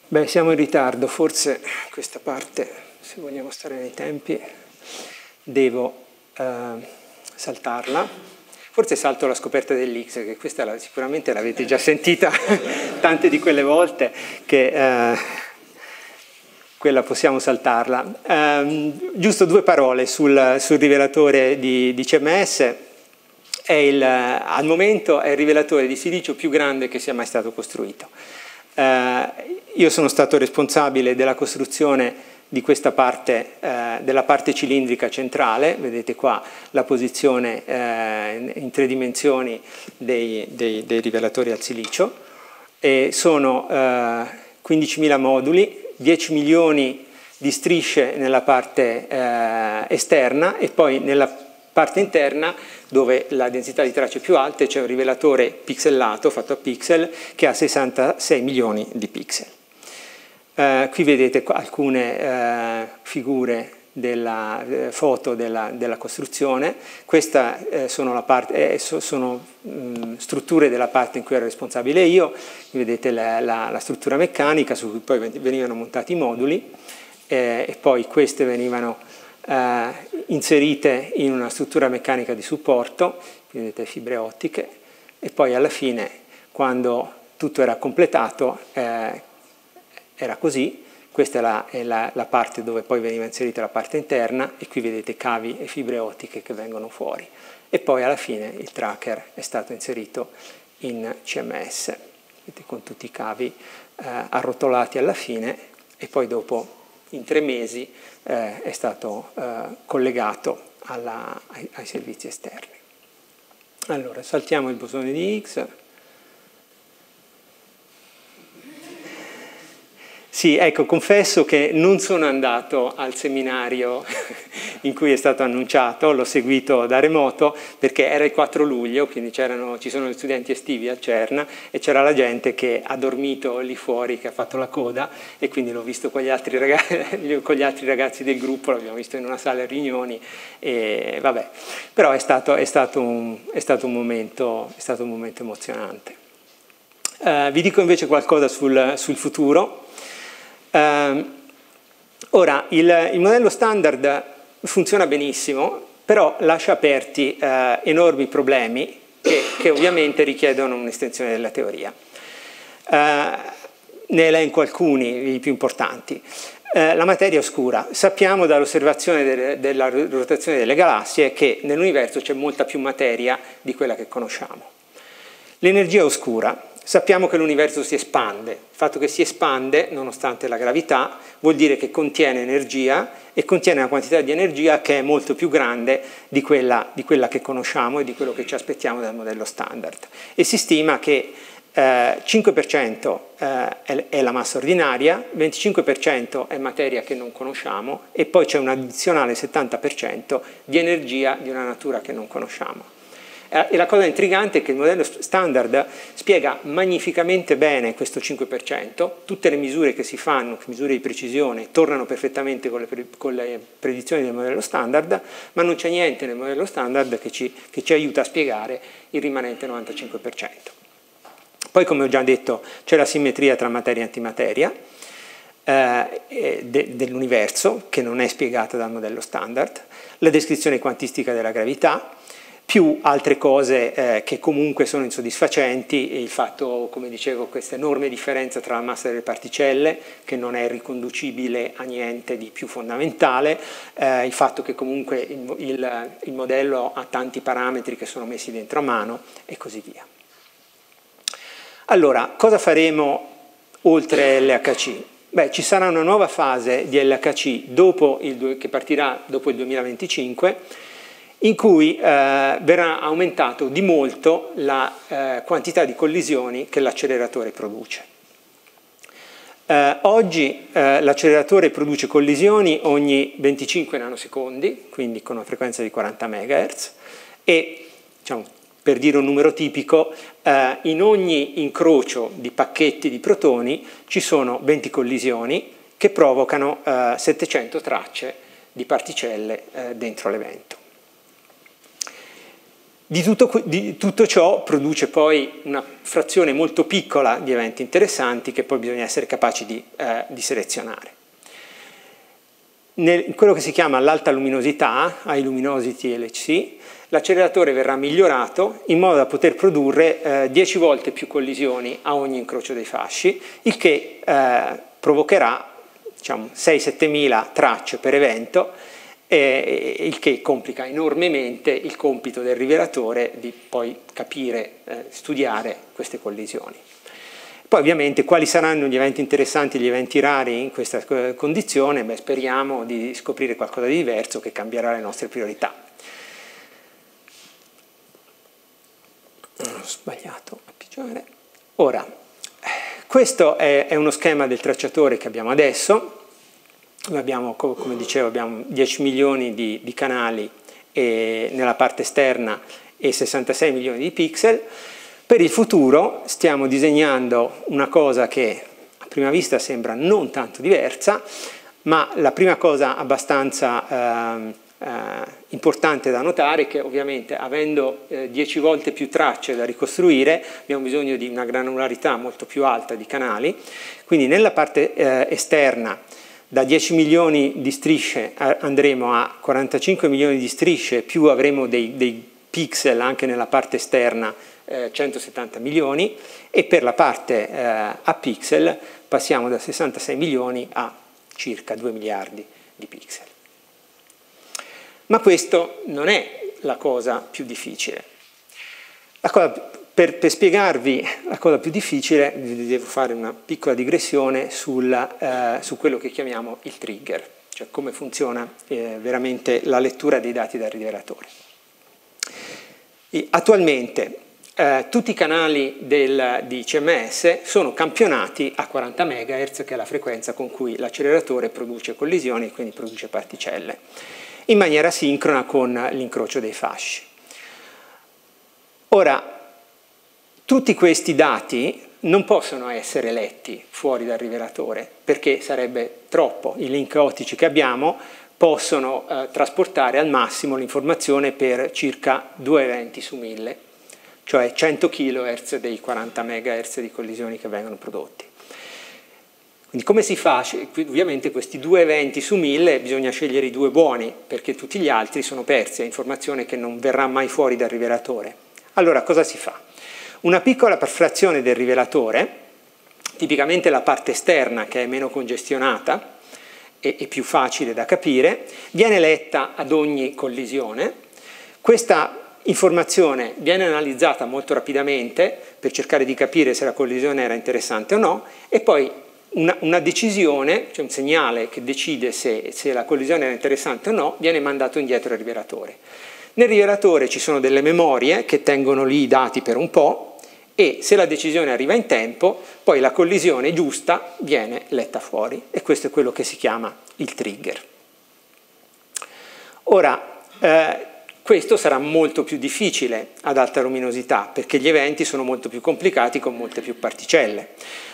Beh, siamo in ritardo, forse questa parte, se vogliamo stare nei tempi, devo saltarla. Forse salto la scoperta dell'X, che questa la, sicuramente l'avete già sentita tante di quelle volte, che eh, quella possiamo saltarla. Um, giusto due parole sul, sul rivelatore di, di CMS. Il, al momento è il rivelatore di silicio più grande che sia mai stato costruito. Uh, io sono stato responsabile della costruzione di questa parte, eh, della parte cilindrica centrale, vedete qua la posizione eh, in tre dimensioni dei, dei, dei, rivelatori al silicio, e sono eh, 15.000 moduli, 10 milioni di strisce nella parte eh, esterna e poi nella parte interna dove la densità di tracce è più alta c'è un rivelatore pixelato fatto a pixel che ha 66 milioni di pixel. Eh, qui vedete alcune eh, figure della eh, foto della, della, costruzione, queste eh, sono, parte, eh, sono mh, strutture della parte in cui ero responsabile io, vedete la, la, la struttura meccanica su cui poi venivano montati i moduli eh, e poi queste venivano inserite in una struttura meccanica di supporto, qui vedete fibre ottiche e poi alla fine quando tutto era completato era così, questa è, la, è la, la, parte dove poi veniva inserita la parte interna e qui vedete cavi e fibre ottiche che vengono fuori. E poi alla fine il tracker è stato inserito in CMS, vedete, con tutti i cavi eh, arrotolati alla fine e poi dopo in tre mesi eh, è stato eh, collegato alla, ai, ai servizi esterni. Allora, saltiamo il bosone di X. Sì, ecco, confesso che non sono andato al seminario in cui è stato annunciato, l'ho seguito da remoto perché era il 4 luglio, quindi ci sono gli studenti estivi a Cerna e c'era la gente che ha dormito lì fuori, che ha fatto la coda e quindi l'ho visto con gli altri ragazzi, con gli altri ragazzi del gruppo, l'abbiamo visto in una sala a riunioni e vabbè, però è stato, è stato, un, è stato, un, momento, è stato un momento emozionante. Uh, vi dico invece qualcosa sul, sul futuro. Eh, ora, il, il, modello standard funziona benissimo, però lascia aperti eh, enormi problemi che, che, ovviamente richiedono un'estensione della teoria. Eh, ne elenco alcuni, i più importanti. Eh, la materia oscura. Sappiamo dall'osservazione de della rotazione delle galassie che nell'universo c'è molta più materia di quella che conosciamo. L'energia oscura. Sappiamo che l'universo si espande, il fatto che si espande nonostante la gravità vuol dire che contiene energia e contiene una quantità di energia che è molto più grande di quella, di quella che conosciamo e di quello che ci aspettiamo dal modello standard. E si stima che eh, 5% eh, è la massa ordinaria, 25% è materia che non conosciamo e poi c'è un addizionale 70% di energia di una natura che non conosciamo. Eh, e la cosa intrigante è che il modello standard spiega magnificamente bene questo 5%, tutte le misure che si fanno, misure di precisione, tornano perfettamente con le, con le predizioni del modello standard, ma non c'è niente nel modello standard che ci, che ci aiuta a spiegare il rimanente 95%. Poi, come ho già detto, c'è la simmetria tra materia e antimateria eh, de, dell'universo, che non è spiegata dal modello standard, la descrizione quantistica della gravità, più altre cose eh, che comunque sono insoddisfacenti, il fatto, come dicevo, questa enorme differenza tra la massa delle particelle, che non è riconducibile a niente di più fondamentale, eh, il fatto che comunque il, il, il modello ha tanti parametri che sono messi dentro a mano e così via. Allora, cosa faremo oltre l'HC? Beh, ci sarà una nuova fase di LHC dopo il, che partirà dopo il 2025 in cui eh, verrà aumentato di molto la eh, quantità di collisioni che l'acceleratore produce. Eh, oggi eh, l'acceleratore produce collisioni ogni 25 nanosecondi, quindi con una frequenza di 40 MHz, e diciamo, per dire un numero tipico, eh, in ogni incrocio di pacchetti di protoni ci sono 20 collisioni che provocano 700 eh, tracce di particelle dentro l'evento. Di tutto, di tutto, ciò produce poi una frazione molto piccola di eventi interessanti che poi bisogna essere capaci di, eh, di selezionare. Nel, quello che si chiama l'alta luminosità, High Luminosity LHC, l'acceleratore verrà migliorato in modo da poter produrre eh, 10 volte più collisioni a ogni incrocio dei fasci, il che eh, provocherà diciamo, 6-7 mila tracce per evento eh, il che complica enormemente il compito del rivelatore di poi capire, eh, studiare queste collisioni. Poi ovviamente quali saranno gli eventi interessanti e gli eventi rari in questa eh, condizione? Beh, speriamo di scoprire qualcosa di diverso che cambierà le nostre priorità. Ho sbagliato a pigiare. Ora, questo è uno schema del tracciatore che abbiamo adesso, abbiamo, come dicevo, abbiamo 10 milioni di, di canali nella parte esterna e 66 milioni di pixel. Per il futuro stiamo disegnando una cosa che a prima vista sembra non tanto diversa, ma la prima cosa abbastanza eh, eh, importante da notare è che ovviamente avendo eh, 10 volte più tracce da ricostruire abbiamo bisogno di una granularità molto più alta di canali, quindi nella parte eh, esterna da 10 milioni di strisce andremo a 45 milioni di strisce, più avremo dei, dei pixel anche nella parte esterna, eh, 170 milioni, e per la parte eh, a pixel passiamo da 66 milioni a circa 2 miliardi di pixel. Ma questo non è la cosa più difficile. La cosa per, per, spiegarvi la cosa più difficile vi devo fare una piccola digressione sulla, eh, su quello che chiamiamo il trigger, cioè come funziona eh, veramente la lettura dei dati dal rivelatore. E attualmente eh, tutti i canali del, di CMS sono campionati a 40 MHz, che è la frequenza con cui l'acceleratore produce collisioni, quindi produce particelle, in maniera sincrona con l'incrocio dei fasci. Ora, tutti questi dati non possono essere letti fuori dal rivelatore perché sarebbe troppo. I link ottici che abbiamo possono eh, trasportare al massimo l'informazione per circa due eventi su mille, cioè 100 kHz dei 40 MHz di collisioni che vengono prodotti. Quindi come si fa? Ovviamente questi due eventi su mille bisogna scegliere i due buoni perché tutti gli altri sono persi, è informazione che non verrà mai fuori dal rivelatore. Allora cosa si fa? Una piccola frazione del rivelatore, tipicamente la parte esterna che è meno congestionata e, e più facile da capire, viene letta ad ogni collisione. Questa informazione viene analizzata molto rapidamente per cercare di capire se la collisione era interessante o no e poi una, una decisione, cioè un segnale che decide se, se, la collisione era interessante o no, viene mandato indietro al rivelatore. Nel rivelatore ci sono delle memorie che tengono lì i dati per un po' e se la decisione arriva in tempo, poi la collisione giusta viene letta fuori e questo è quello che si chiama il trigger. Ora, eh, Questo sarà molto più difficile ad alta luminosità perché gli eventi sono molto più complicati con molte più particelle.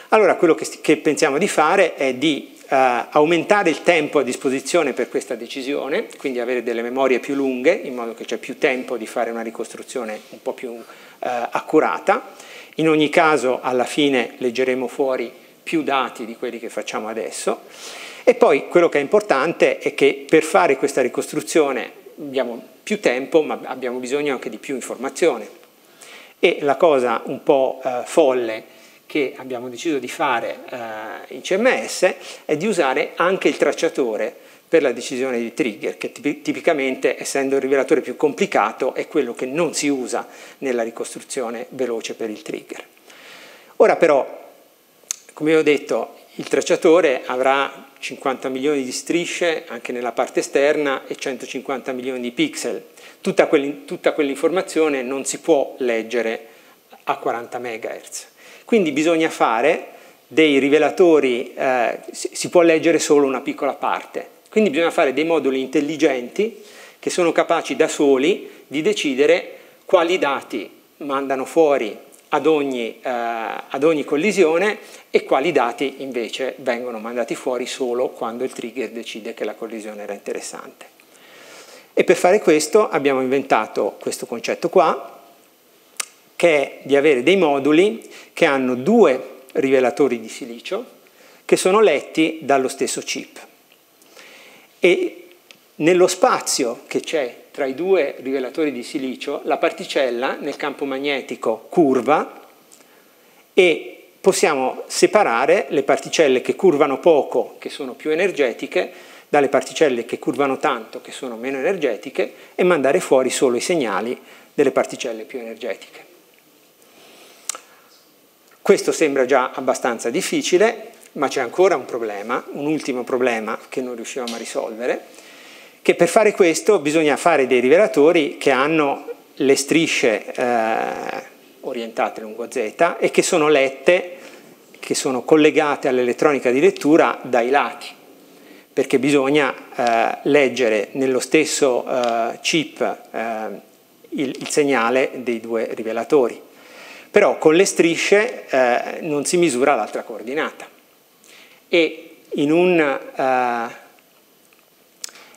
Allora quello che, che pensiamo di fare è di aumentare il tempo a disposizione per questa decisione, quindi avere delle memorie più lunghe in modo che c'è più tempo di fare una ricostruzione un po' più eh, accurata. In ogni caso alla fine leggeremo fuori più dati di quelli che facciamo adesso. E poi quello che è importante è che per fare questa ricostruzione abbiamo più tempo, ma abbiamo bisogno anche di più informazione. E la cosa un po' eh, folle che abbiamo deciso di fare eh, in CMS è di usare anche il tracciatore per la decisione di trigger, che tipicamente, essendo il rivelatore più complicato, è quello che non si usa nella ricostruzione veloce per il trigger. Ora però, come ho detto, il tracciatore avrà 50 milioni di strisce anche nella parte esterna e 150 milioni di pixel. Tutta, quell'informazione non si può leggere a 40 MHz. Quindi bisogna fare dei rivelatori, eh, si può leggere solo una piccola parte. Quindi bisogna fare dei moduli intelligenti che sono capaci da soli di decidere quali dati mandano fuori ad ogni, eh, ad ogni, collisione e quali dati invece vengono mandati fuori solo quando il trigger decide che la collisione era interessante. E per fare questo abbiamo inventato questo concetto qua, che è di avere dei moduli che hanno due rivelatori di silicio che sono letti dallo stesso chip. E nello spazio che c'è tra i due rivelatori di silicio, la particella nel campo magnetico curva e possiamo separare le particelle che curvano poco, che sono più energetiche, dalle particelle che curvano tanto, che sono meno energetiche, e mandare fuori solo i segnali delle particelle più energetiche. Questo sembra già abbastanza difficile, ma c'è ancora un problema, un ultimo problema che non riuscivamo a risolvere, che per fare questo bisogna fare dei rivelatori che hanno le strisce eh, orientate lungo Z e che sono lette, che sono collegate all'elettronica di lettura dai lati, perché bisogna eh, leggere nello stesso eh, chip eh, il, il segnale dei due rivelatori però con le strisce eh, non si misura l'altra coordinata e in un, uh,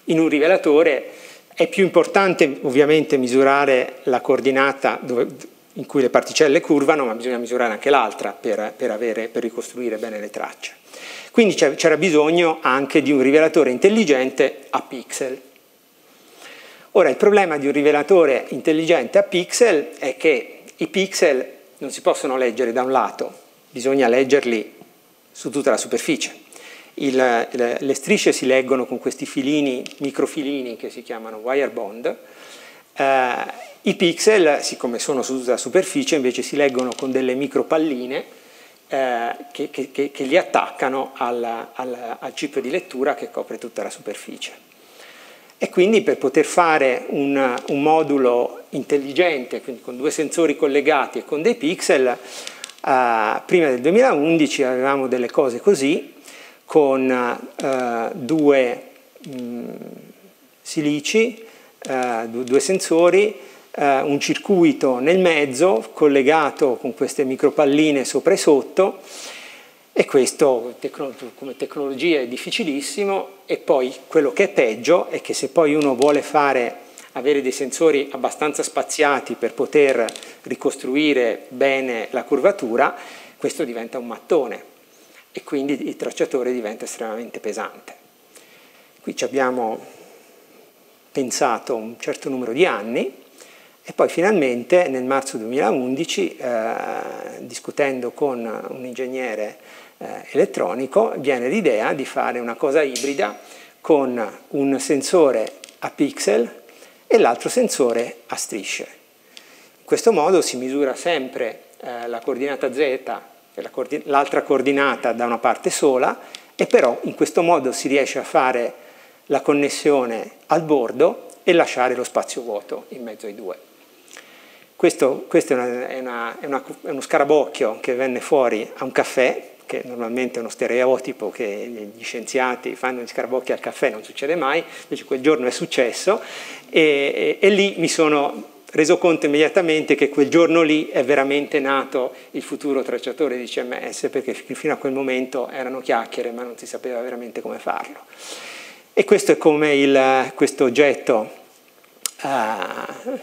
in un, rivelatore è più importante ovviamente misurare la coordinata dove, in cui le particelle curvano, ma bisogna misurare anche l'altra per, per, avere, per ricostruire bene le tracce. Quindi c'era bisogno anche di un rivelatore intelligente a pixel. Ora, il problema di un rivelatore intelligente a pixel è che i pixel non si possono leggere da un lato, bisogna leggerli su tutta la superficie. Il, le, le, strisce si leggono con questi filini, microfilini che si chiamano wire bond. Eh, I pixel, siccome sono su tutta la superficie, invece si leggono con delle micropalline eh, che, che, che, li attaccano al, al, al chip di lettura che copre tutta la superficie. E quindi per poter fare un, un modulo intelligente, quindi con due sensori collegati e con dei pixel, eh, prima del 2011 avevamo delle cose così, con eh, due mh, mm, silici, eh, due sensori, eh, un circuito nel mezzo collegato con queste micropalline sopra e sotto e questo come tecnologia è difficilissimo e poi quello che è peggio è che se poi uno vuole fare, avere dei sensori abbastanza spaziati per poter ricostruire bene la curvatura, questo diventa un mattone e quindi il tracciatore diventa estremamente pesante. Qui ci abbiamo pensato un certo numero di anni e poi finalmente nel marzo 2011, eh, discutendo con un ingegnere eh, elettronico, viene l'idea di fare una cosa ibrida con un sensore a pixel e l'altro sensore a strisce. In questo modo si misura sempre eh, la coordinata z e l'altra coordinata da una parte sola e però in questo modo si riesce a fare la connessione al bordo e lasciare lo spazio vuoto in mezzo ai due. Questo, questo è, una, è, una, è, una, è, uno scarabocchio che venne fuori a un caffè che normalmente è uno stereotipo che gli scienziati fanno gli scarabocchi al caffè, non succede mai, invece quel giorno è successo e, e, e lì mi sono reso conto immediatamente che quel giorno lì è veramente nato il futuro tracciatore di CMS, perché fino a quel momento erano chiacchiere, ma non si sapeva veramente come farlo. E questo è come il, questo oggetto uh,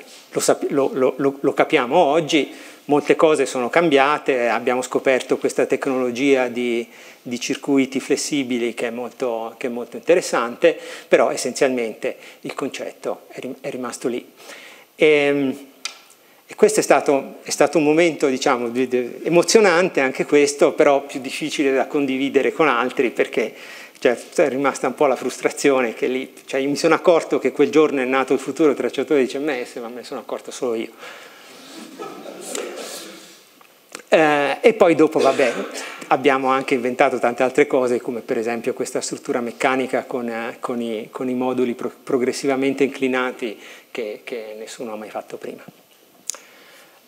lo, lo, lo, lo, capiamo oggi, molte cose sono cambiate, abbiamo scoperto questa tecnologia di, di circuiti flessibili che è, molto, che è, molto, interessante, però essenzialmente il concetto è, rimasto lì. E, ehm, e questo è stato, è stato, un momento diciamo, di, di, emozionante anche questo, però più difficile da condividere con altri perché cioè, è rimasta un po' la frustrazione che lì, cioè, io mi sono accorto che quel giorno è nato il futuro tracciatore di CMS, ma me ne sono accorto solo io. Eh, e poi dopo, vabbè, abbiamo anche inventato tante altre cose, come per esempio questa struttura meccanica con, eh, con, i, con i, moduli pro progressivamente inclinati che, che, nessuno ha mai fatto prima.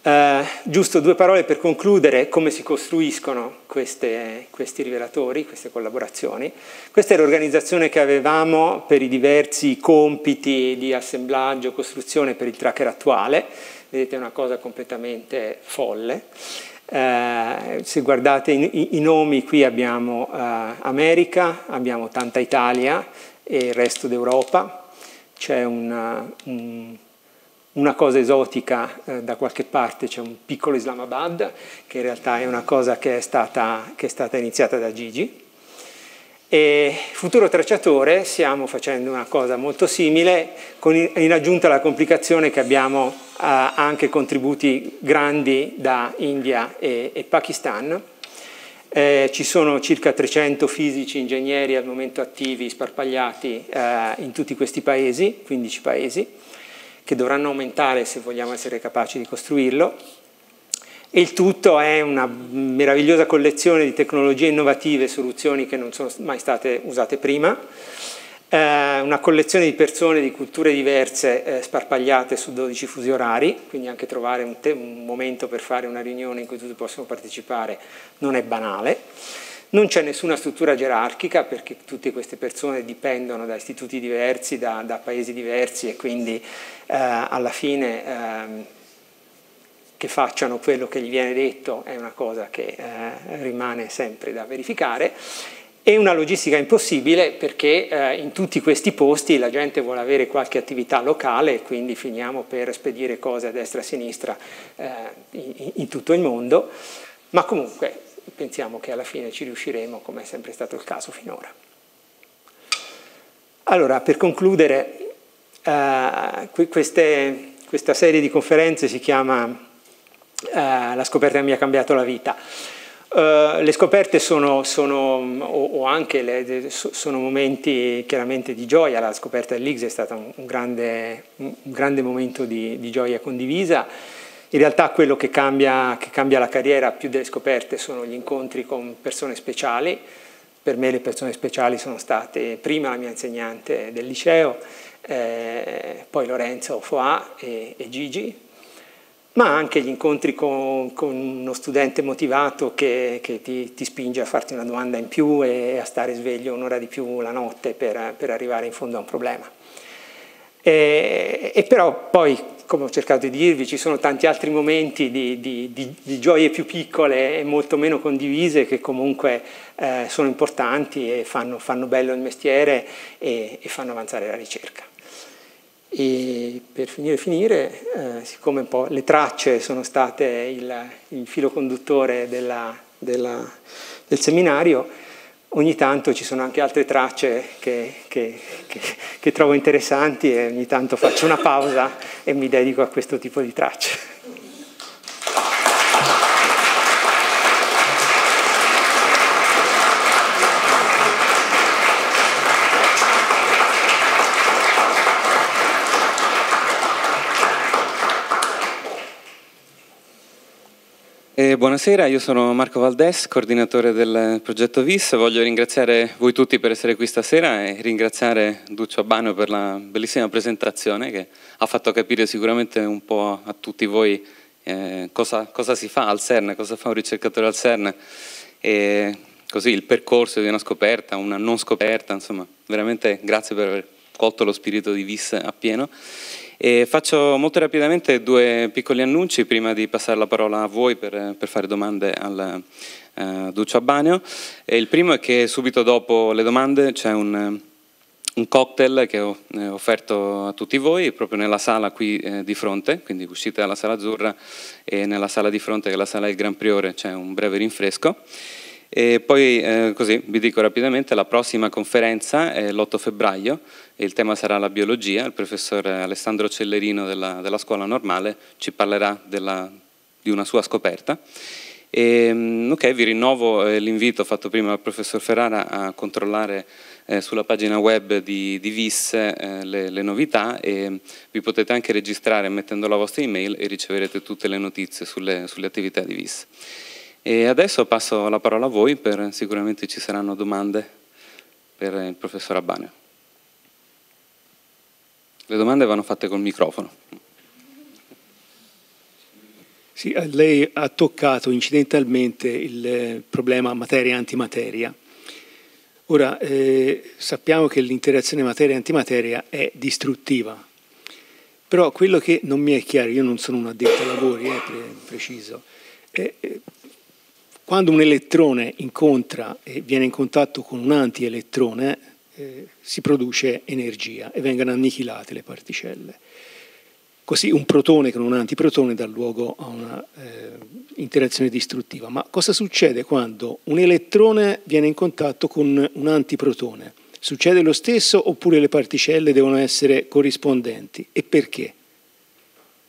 Eh, giusto due parole per concludere come si costruiscono queste, questi rivelatori, queste collaborazioni. Questa è l'organizzazione che avevamo per i diversi compiti di assemblaggio, costruzione per il tracker attuale. Vedete è una cosa completamente folle. Eh, se guardate i, i, nomi qui abbiamo eh, America, abbiamo tanta Italia e il resto d'Europa c'è una, un, una, cosa esotica eh, da qualche parte, c'è un piccolo Islamabad, che in realtà è una cosa che è stata, che è stata iniziata da Gigi. E futuro tracciatore stiamo facendo una cosa molto simile, con in, aggiunta alla complicazione che abbiamo eh, anche contributi grandi da India e, e Pakistan, eh, ci sono circa 300 fisici ingegneri al momento attivi, sparpagliati eh, in tutti questi paesi, 15 paesi, che dovranno aumentare se vogliamo essere capaci di costruirlo. E il tutto è una meravigliosa collezione di tecnologie innovative soluzioni che non sono mai state usate prima eh, una collezione di persone di culture diverse eh, sparpagliate su 12 fusi orari, quindi anche trovare un, un, momento per fare una riunione in cui tutti possono partecipare non è banale. Non c'è nessuna struttura gerarchica perché tutte queste persone dipendono da istituti diversi, da, da paesi diversi e quindi eh, alla fine ehm, che facciano quello che gli viene detto è una cosa che eh, rimane sempre da verificare e una logistica impossibile perché eh, in tutti questi posti la gente vuole avere qualche attività locale e quindi finiamo per spedire cose a destra e a sinistra eh, in, in, tutto il mondo, ma comunque pensiamo che alla fine ci riusciremo come è sempre stato il caso finora. Allora, per concludere, eh, queste, questa serie di conferenze si chiama La scoperta mi ha cambiato la vita. Uh, le scoperte sono, sono o, o, anche le, sono momenti chiaramente di gioia, la scoperta dell'Higgs è stato un, un, grande, un grande, momento di, di, gioia condivisa. In realtà quello che cambia, che cambia, la carriera più delle scoperte sono gli incontri con persone speciali. Per me le persone speciali sono state prima la mia insegnante del liceo, eh, poi Lorenzo Foà e, e Gigi, ma anche gli incontri con, con uno studente motivato che, che ti, ti, spinge a farti una domanda in più e a stare sveglio un'ora di più la notte per, per, arrivare in fondo a un problema. E, e, però poi, come ho cercato di dirvi, ci sono tanti altri momenti di, di, di, di gioie più piccole e molto meno condivise che comunque eh, sono importanti e fanno, fanno, bello il mestiere e, e fanno avanzare la ricerca. E per finire, finire eh, siccome le tracce sono state il, il filo conduttore della, della, del seminario, ogni tanto ci sono anche altre tracce che, che, che, che trovo interessanti e ogni tanto faccio una pausa e mi dedico a questo tipo di tracce. Eh, buonasera, io sono Marco Valdes, coordinatore del progetto VIS. Voglio ringraziare voi tutti per essere qui stasera e ringraziare Duccio Abano per la bellissima presentazione che ha fatto capire sicuramente un po' a tutti voi eh, cosa, cosa, si fa al CERN, cosa fa un ricercatore al CERN e così il percorso di una scoperta, una non scoperta, insomma, veramente grazie per aver colto lo spirito di VIS appieno. E faccio molto rapidamente due piccoli annunci prima di passare la parola a voi per, per fare domande al uh, Duccio Abaneo. E il primo è che subito dopo le domande c'è un, un cocktail che ho eh, offerto a tutti voi proprio nella sala qui eh, di fronte, quindi uscite dalla sala azzurra e nella sala di fronte che è la sala del Gran Priore c'è un breve rinfresco. E poi eh, così vi dico rapidamente, la prossima conferenza è l'8 febbraio e il tema sarà la biologia, il professor Alessandro Cellerino della, della scuola normale ci parlerà della, di una sua scoperta. E, mm, ok, vi rinnovo eh, l'invito fatto prima dal professor Ferrara a controllare eh, sulla pagina web di, di VIS eh, le, le, novità e vi potete anche registrare mettendo la vostra email e riceverete tutte le notizie sulle, sulle attività di VIS. E adesso passo la parola a voi, per, sicuramente ci saranno domande per il professor Abbaneo. Le domande vanno fatte col microfono. Sì, eh, lei ha toccato incidentalmente il eh, problema materia-antimateria. Ora, eh, sappiamo che l'interazione materia-antimateria è distruttiva, però quello che non mi è chiaro, io non sono un addetto ai lavori, eh, pre- preciso, eh, quando un elettrone incontra e viene in contatto con un antielettrone, eh, si produce energia e vengono annichilate le particelle. Così un protone con un antiprotone dà luogo a una eh, interazione distruttiva. Ma cosa succede quando un elettrone viene in contatto con un antiprotone? Succede lo stesso oppure le particelle devono essere corrispondenti? E perché?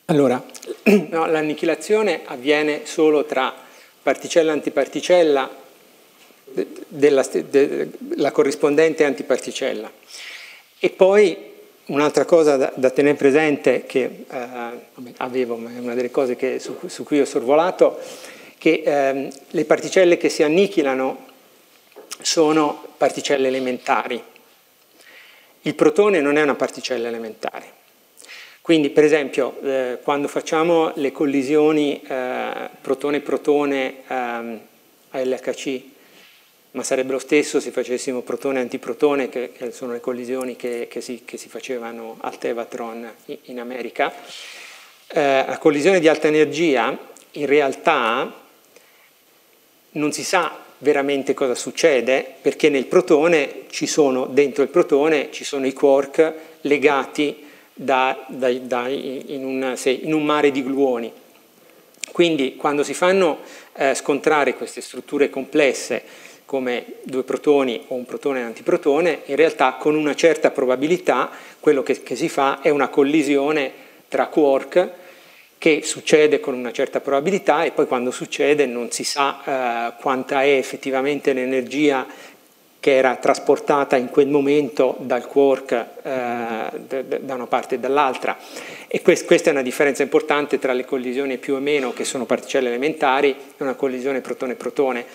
Allora, no, l'annichilazione avviene solo tra particella e antiparticella della, de, la corrispondente antiparticella. E poi un'altra cosa da, da, tenere presente, che eh, avevo, ma è una delle cose che, su, su, cui ho sorvolato, che eh, le particelle che si annichilano sono particelle elementari. Il protone non è una particella elementare. Quindi, per esempio, eh, quando facciamo le collisioni eh, protone-protone ehm, a LHC, ma sarebbe lo stesso se facessimo protone-antiprotone, che, che, sono le collisioni che, che, si, che, si, facevano al Tevatron in America. Eh, la collisione di alta energia in realtà non si sa veramente cosa succede perché nel protone ci sono, dentro il protone ci sono i quark legati da, da, da, in, un, in, un, mare di gluoni. Quindi quando si fanno eh, scontrare queste strutture complesse come due protoni o un protone e un antiprotone, in realtà con una certa probabilità quello che, che si fa è una collisione tra quark che succede con una certa probabilità e poi quando succede non si sa eh, quanta è effettivamente l'energia che era trasportata in quel momento dal quark eh, da una parte e dall'altra. E quest- questa è una differenza importante tra le collisioni più o meno, che sono particelle elementari, e una collisione protone-protone.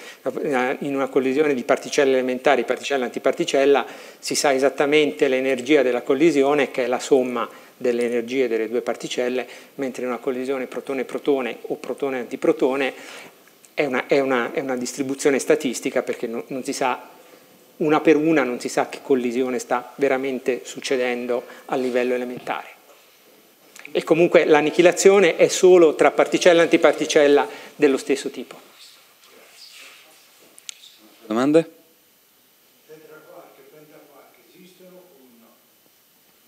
In una collisione di particelle elementari, particella-antiparticella, si sa esattamente l'energia della collisione, che è la somma delle energie delle due particelle, mentre in una collisione protone-protone o protone-antiprotone è una, è, una, è una, distribuzione statistica perché non, non si sa una per una non si sa che collisione sta veramente succedendo a livello elementare. E comunque l'annichilazione è solo tra particella e antiparticella dello stesso tipo. Domande?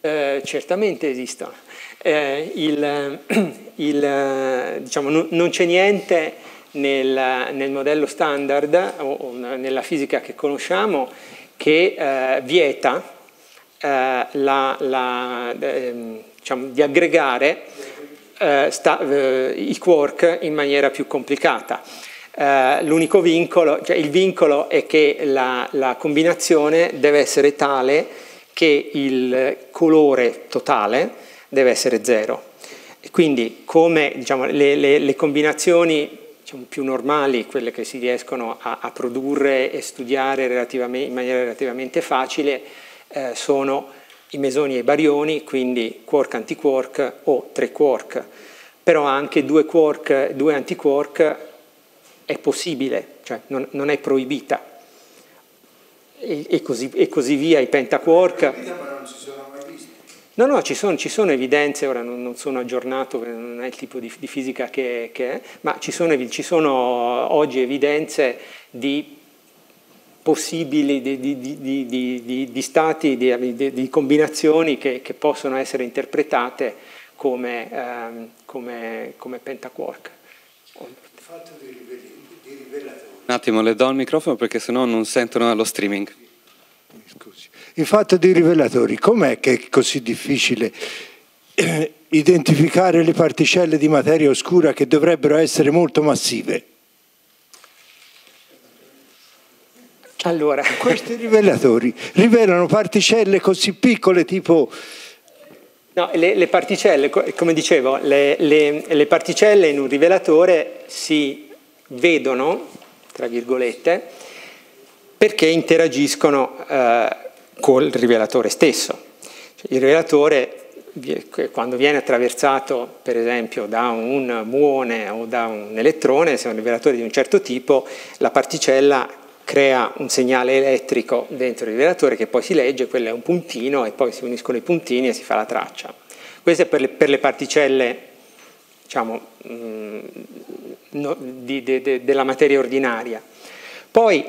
Eh, certamente esistono. Eh, il, il, diciamo, non, non c'è niente nel, nel modello standard o, o, nella fisica che conosciamo che eh, vieta eh, la, la, ehm, diciamo, di aggregare eh, sta, eh, i quark in maniera più complicata. Eh, l'unico vincolo, cioè il vincolo è che la, la combinazione deve essere tale che il colore totale deve essere zero. quindi come diciamo, le, le, le combinazioni diciamo, più normali, quelle che si riescono a, a produrre e studiare in maniera relativamente facile, eh, sono i mesoni e i barioni, quindi quark antiquark o tre quark. Però anche due quark, due antiquark è possibile cioè non, non è proibita. E, e, così, e, così, via, i pentaquark. No, no, ci sono, ci sono evidenze, ora non, non, sono aggiornato, non è il tipo di, di fisica che, che, è, ma ci sono, ci sono oggi evidenze di possibili di, di, di stati, di, combinazioni che, che, possono essere interpretate come, ehm, come, come pentaquark. Un attimo, le do il microfono perché sennò non sentono lo streaming. Il fatto dei rivelatori, com'è che è così difficile eh, identificare le particelle di materia oscura che dovrebbero essere molto massive? Allora. Questi rivelatori rivelano particelle così piccole tipo... No, le, le particelle, come dicevo, le, le, le, particelle in un rivelatore si vedono, tra virgolette, perché interagiscono eh, col rivelatore stesso. Cioè, il rivelatore quando viene attraversato per esempio da un muone o da un elettrone, se è un rivelatore di un certo tipo, la particella crea un segnale elettrico dentro il rivelatore che poi si legge, quello è un puntino e poi si uniscono i puntini e si fa la traccia. Questo è per le, per le particelle diciamo, mh, mm, no, di, de, de, della materia ordinaria. Poi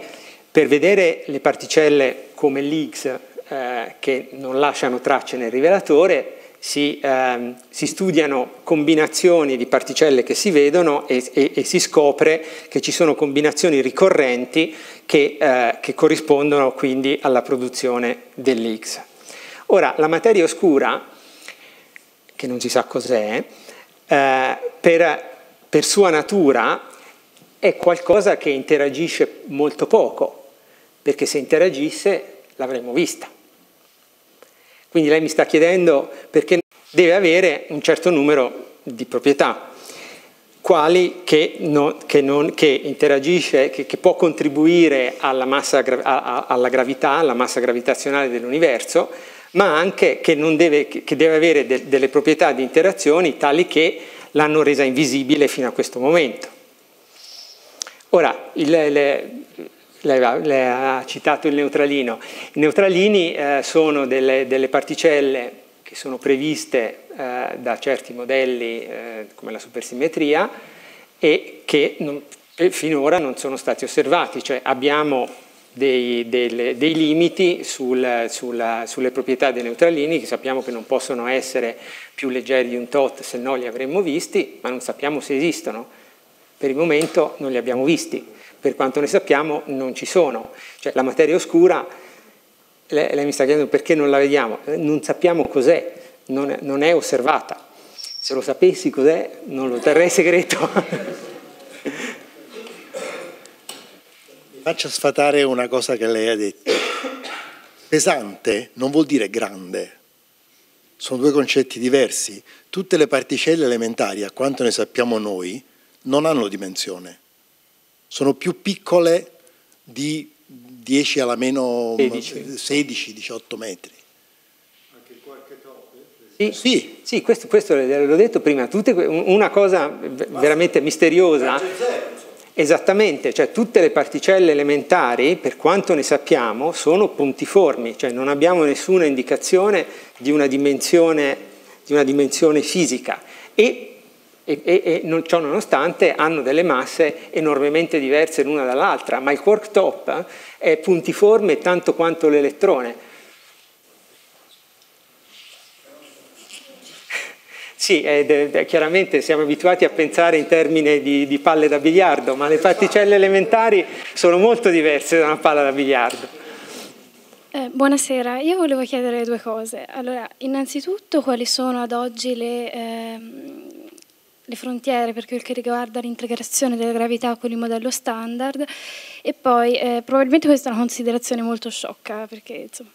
per vedere le particelle come l'Higgs eh, che non lasciano tracce nel rivelatore si, ehm, si, studiano combinazioni di particelle che si vedono e, e, e si scopre che ci sono combinazioni ricorrenti che, eh, che corrispondono quindi alla produzione dell'X. Ora, la materia oscura, che non si sa cos'è, eh, per, per sua natura è qualcosa che interagisce molto poco, perché se interagisse l'avremmo vista. Quindi lei mi sta chiedendo perché deve avere un certo numero di proprietà, quali che, non, che, non, che interagisce, che, che, può contribuire alla, massa, alla gravità, alla massa gravitazionale dell'universo, ma anche che, deve, deve avere de, delle proprietà di interazioni tali che l'hanno resa invisibile fino a questo momento. Ora, il, le, lei, ha citato il neutralino. I neutralini eh, sono delle, delle, particelle che sono previste eh, da certi modelli eh, come la supersimmetria e che non, finora non sono stati osservati, cioè abbiamo dei, delle, dei limiti sul, sulla, sulle proprietà dei neutralini che sappiamo che non possono essere più leggeri di un tot se no li avremmo visti, ma non sappiamo se esistono. Per il momento non li abbiamo visti per quanto ne sappiamo non ci sono. Cioè la materia oscura, lei, lei mi sta chiedendo perché non la vediamo, non sappiamo cos'è, non, non è osservata. Se lo sapessi cos'è non lo terrei segreto. Faccio sfatare una cosa che lei ha detto. Pesante non vuol dire grande, sono due concetti diversi. Tutte le particelle elementari, a quanto ne sappiamo noi, non hanno dimensione sono più piccole di 10 alla meno 16-18 metri. Anche qualche tope? Sì, sì. sì questo, questo l'ho detto prima, Tutte, una cosa veramente misteriosa. Esattamente, cioè tutte le particelle elementari, per quanto ne sappiamo, sono puntiformi, cioè non abbiamo nessuna indicazione di una dimensione, di una dimensione fisica. E e, e, e non, ciò nonostante hanno delle masse enormemente diverse l'una dall'altra, ma il quark top è puntiforme tanto quanto l'elettrone. Sì, ed, ed, chiaramente siamo abituati a pensare in termini di, di palle da biliardo, ma le particelle elementari sono molto diverse da una palla da biliardo. Eh, buonasera, io volevo chiedere due cose. Allora, innanzitutto quali sono ad oggi le, eh, le frontiere per quel che riguarda l'integrazione della gravità con il modello standard. E poi eh, probabilmente questa è una considerazione molto sciocca perché insomma,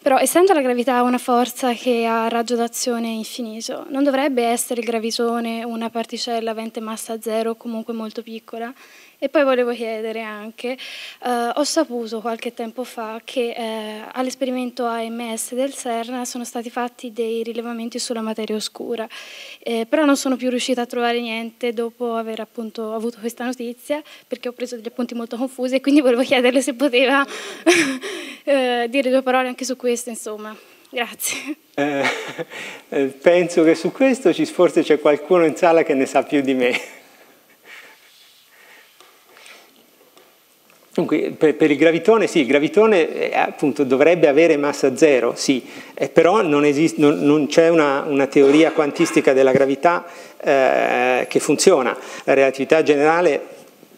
però essendo la gravità una forza che ha raggio d'azione infinito non dovrebbe essere il gravitone una particella avente massa zero o comunque molto piccola E poi volevo chiedere anche, eh, ho saputo qualche tempo fa che eh, all'esperimento AMS del CERN sono stati fatti dei rilevamenti sulla materia oscura, eh, però non sono più riuscita a trovare niente dopo aver appunto avuto questa notizia, perché ho preso degli appunti molto confusi e quindi volevo chiederle se poteva eh, dire due parole anche su questo, insomma. Grazie. Eh, eh, penso che su questo ci, forse c'è qualcuno in sala che ne sa più di me. Dunque, per, per, il gravitone, sì, il gravitone eh, appunto dovrebbe avere massa zero, sì, eh, però non, esiste, non, non c'è una, una, teoria quantistica della gravità eh, che funziona. La relatività generale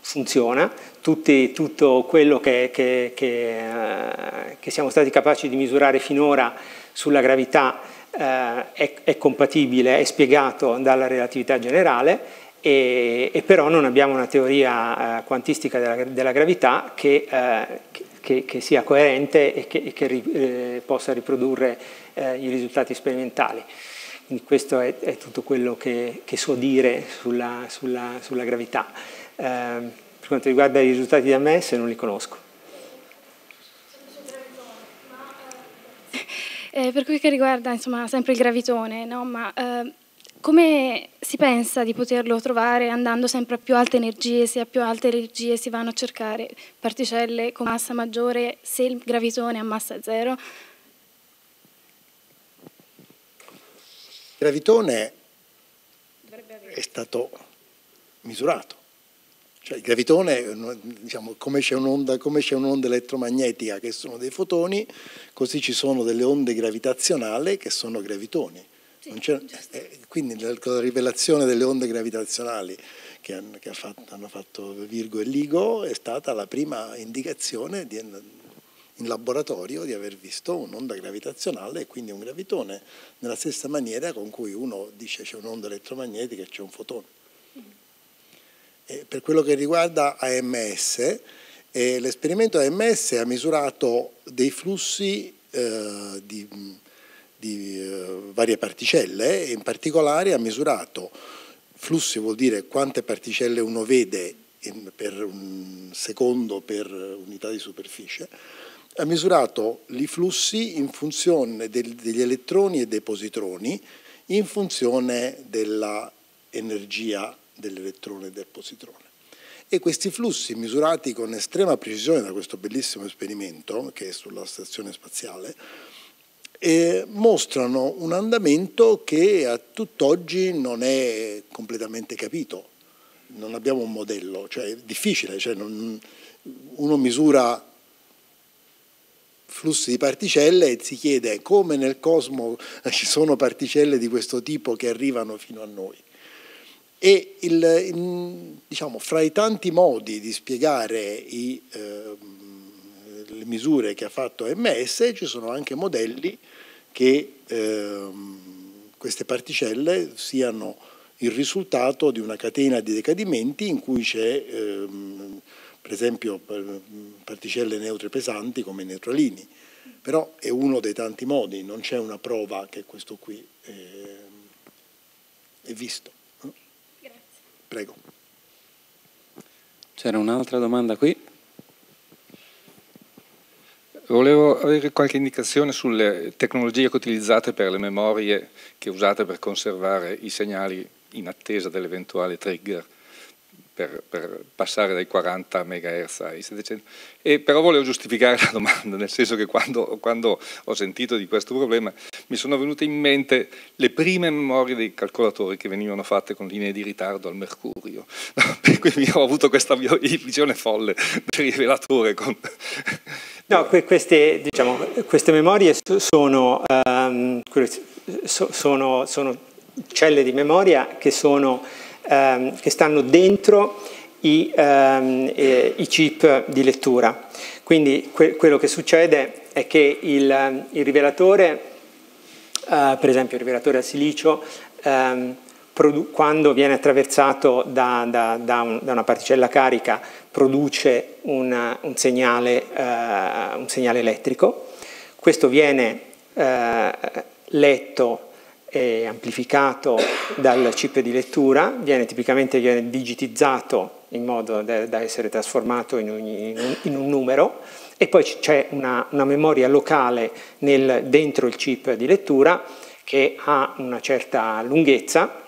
funziona, tutti, tutto quello che, che, che, eh, che, siamo stati capaci di misurare finora sulla gravità eh, è, è compatibile, è spiegato dalla relatività generale e, e, però non abbiamo una teoria eh, quantistica della, della gravità che, eh, che, che, sia coerente e che, che eh, possa riprodurre eh, i risultati sperimentali. Quindi questo è, è tutto quello che, so dire sulla, sulla, sulla gravità. Eh, per quanto riguarda i risultati di AMS non li conosco. Eh, per quel che riguarda insomma, sempre il gravitone, no? ma eh, come si pensa di poterlo trovare andando sempre a più alte energie, se a più alte energie si vanno a cercare particelle con massa maggiore se il gravitone ha massa zero? Il gravitone è stato misurato. Cioè il gravitone, diciamo, come c'è un'onda, un'onda elettromagnetica che sono dei fotoni, così ci sono delle onde gravitazionali che sono gravitoni. Eh, quindi la, la, rivelazione delle onde gravitazionali che, hanno, che fatto, hanno fatto Virgo e Ligo è stata la prima indicazione di, in laboratorio di aver visto un'onda gravitazionale e quindi un gravitone nella stessa maniera con cui uno dice c'è un'onda elettromagnetica e c'è un fotone. E per quello che riguarda AMS, eh, l'esperimento AMS ha misurato dei flussi eh, di di eh, varie particelle e in particolare ha misurato flussi, vuol dire quante particelle uno vede per un secondo per unità di superficie, ha misurato i flussi in funzione degli elettroni e dei positroni in funzione dell'energia dell'elettrone e del positrone. E questi flussi misurati con estrema precisione da questo bellissimo esperimento che è sulla stazione spaziale, eh, mostrano un andamento che a tutt'oggi non è completamente capito. Non abbiamo un modello, cioè è difficile, cioè non, uno misura flussi di particelle e si chiede come nel cosmo ci sono particelle di questo tipo che arrivano fino a noi. E il, diciamo, fra i tanti modi di spiegare i, eh, le misure che ha fatto MS ci sono anche modelli che ehm, queste particelle siano il risultato di una catena di decadimenti in cui c'è ehm, per esempio particelle neutre pesanti come i neutralini, però è uno dei tanti modi, non c'è una prova che questo qui è, è visto. Grazie. Prego. C'era un'altra domanda qui. Volevo avere qualche indicazione sulle tecnologie che utilizzate per le memorie che usate per conservare i segnali in attesa dell'eventuale trigger per, per, passare dai 40 MHz ai 700. E però volevo giustificare la domanda, nel senso che quando, quando, ho sentito di questo problema mi sono venute in mente le prime memorie dei calcolatori che venivano fatte con linee di ritardo al mercurio. No, quindi ho avuto questa visione folle del rivelatore. Con No, queste, diciamo, queste, memorie sono, um, sono, sono, celle di memoria che, sono, um, che stanno dentro i, um, eh, i, chip di lettura. Quindi que quello che succede è che il, il rivelatore, uh, per esempio il rivelatore a silicio, quando viene attraversato da, da, da, un, da una particella carica produce una, un, segnale, uh, un, segnale, elettrico, questo viene uh, letto è amplificato dal chip di lettura, viene tipicamente digitizzato in modo da, da essere trasformato in, ogni, in, un, in, un, numero e poi c'è una, una memoria locale nel, dentro il chip di lettura che ha una certa lunghezza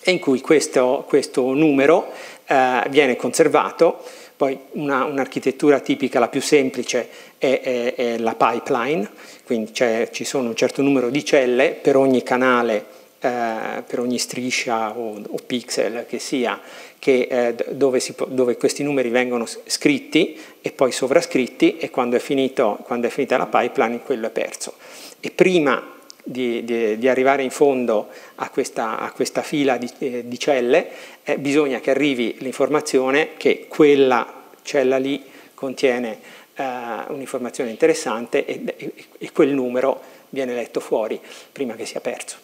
e in cui questo, questo numero eh, viene conservato. Poi una, un'architettura tipica, la più semplice, è, è, è la pipeline, quindi ci sono un certo numero di celle per ogni canale, eh, per ogni striscia o, o, pixel che sia, che, eh, dove, si, dove, questi numeri vengono scritti e poi sovrascritti e quando è, finito, quando è finita la pipeline quello è perso. E prima di, di, di, arrivare in fondo a questa, a questa fila di, eh, di celle, eh, bisogna che arrivi l'informazione che quella cella lì contiene eh, un'informazione interessante e, e, e quel numero viene letto fuori prima che sia perso.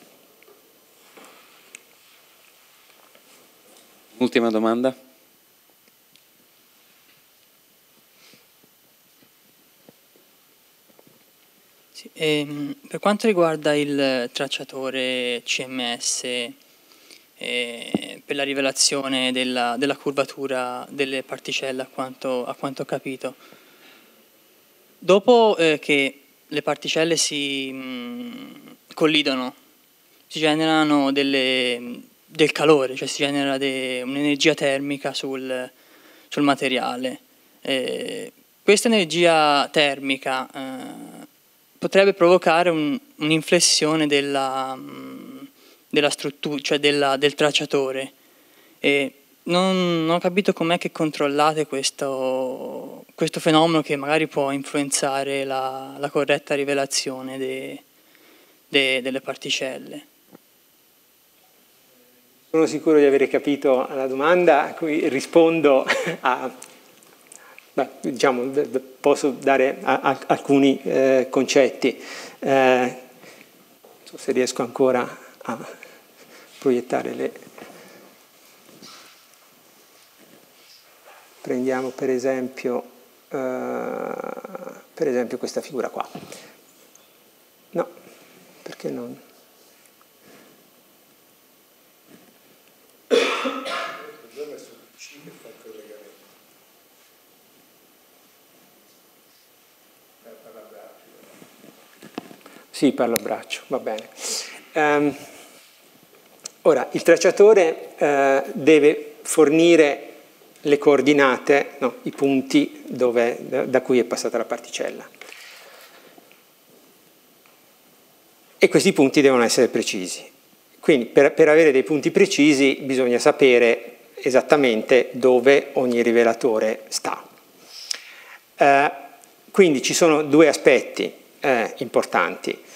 Ultima domanda. Sì, ehm, per quanto riguarda il tracciatore CMS eh, per la rivelazione della, della, curvatura delle particelle, a quanto, a quanto ho capito, dopo eh, che le particelle si mh, mm, collidono, si generano delle, del calore, cioè si genera un'energia termica sul, sul materiale. Eh, questa energia termica eh, potrebbe provocare un, un'inflessione della, della struttura, cioè della, del tracciatore. E non, non, ho capito com'è che controllate questo, questo, fenomeno che magari può influenzare la, la corretta rivelazione de, de, delle particelle. Sono sicuro di aver capito la domanda, a cui rispondo a, diciamo, posso dare a, a, alcuni eh, concetti. Eh, non so se riesco ancora a proiettare le... Prendiamo per esempio, eh, per esempio questa figura qua. No, perché non... Sì, per l'abbraccio, va bene. Um, ora, il tracciatore uh, deve fornire le coordinate, no, i punti dove, da, da cui è passata la particella. E questi punti devono essere precisi. Quindi per, per, avere dei punti precisi bisogna sapere esattamente dove ogni rivelatore sta. Eh, quindi ci sono due aspetti eh, importanti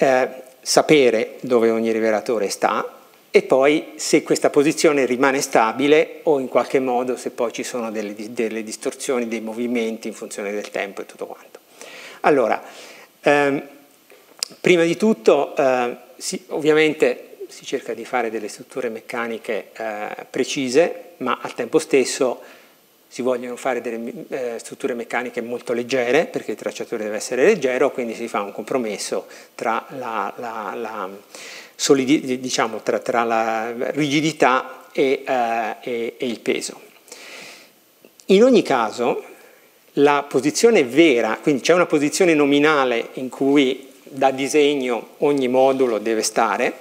eh, sapere dove ogni rivelatore sta e poi se questa posizione rimane stabile o in qualche modo se poi ci sono delle, delle distorsioni, dei movimenti in funzione del tempo e tutto quanto. Allora, ehm, prima di tutto, eh, si, ovviamente si cerca di fare delle strutture meccaniche eh, precise, ma al tempo stesso si vogliono fare delle eh, strutture meccaniche molto leggere, perché il tracciatore deve essere leggero, quindi si fa un compromesso tra la, la, la, diciamo, tra, tra la rigidità e, eh, e, e il peso. In ogni caso, la posizione vera, quindi c'è una posizione nominale in cui da disegno ogni modulo deve stare,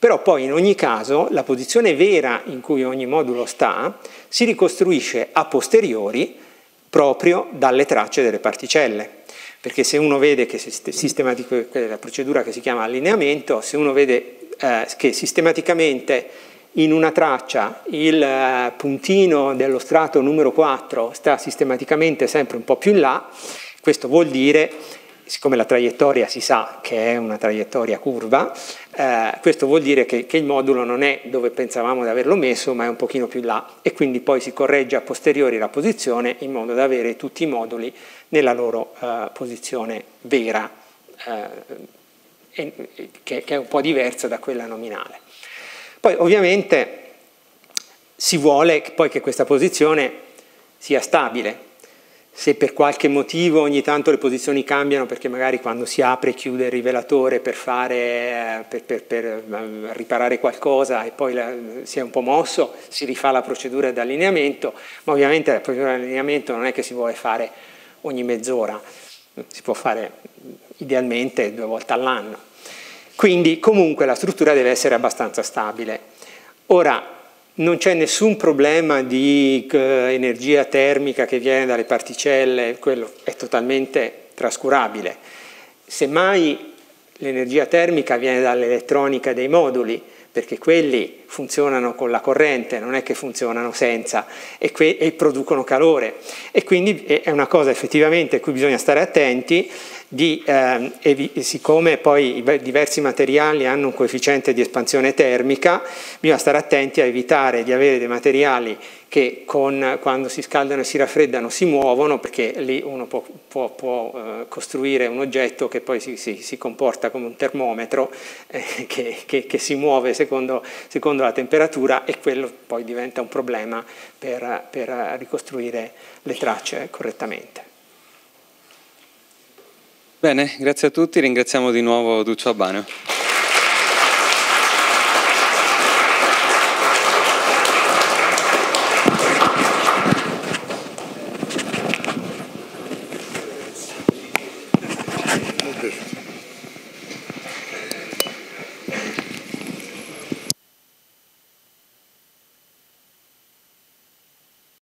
però poi in ogni caso la posizione vera in cui ogni modulo sta si ricostruisce a posteriori proprio dalle tracce delle particelle. Perché se uno vede che la procedura che si chiama allineamento, se uno vede eh, che sistematicamente in una traccia il eh, puntino dello strato numero 4 sta sistematicamente sempre un po' più in là, questo vuol dire siccome la traiettoria si sa che è una traiettoria curva, eh, questo vuol dire che, che, il modulo non è dove pensavamo di averlo messo, ma è un pochino più là e quindi poi si corregge a posteriori la posizione in modo da avere tutti i moduli nella loro eh, posizione vera, eh, che, che è un po' diversa da quella nominale. Poi ovviamente si vuole poi che questa posizione sia stabile, se per qualche motivo ogni tanto le posizioni cambiano perché magari quando si apre e chiude il rivelatore per, fare, per, per, per eh, riparare qualcosa e poi la, si è un po' mosso, si rifà la procedura di allineamento, ma ovviamente la procedura di allineamento non è che si vuole fare ogni mezz'ora, si può fare idealmente due volte all'anno. Quindi comunque la struttura deve essere abbastanza stabile. Ora, non c'è nessun problema di eh, energia termica che viene dalle particelle, quello è totalmente trascurabile. Semmai l'energia termica viene dall'elettronica dei moduli, perché quelli funzionano con la corrente, non è che funzionano senza, e, e producono calore. E quindi è una cosa effettivamente a cui bisogna stare attenti, di, eh, siccome poi i diversi materiali hanno un coefficiente di espansione termica, bisogna stare attenti a evitare di avere dei materiali che con, quando si scaldano e si raffreddano si muovono, perché lì uno può, può, può eh, costruire un oggetto che poi si, si, si comporta come un termometro eh, che, che, che, si muove secondo, secondo, la temperatura e quello poi diventa un problema per, per ricostruire le tracce correttamente. Bene, grazie a tutti, ringraziamo di nuovo Duccio Abaneo.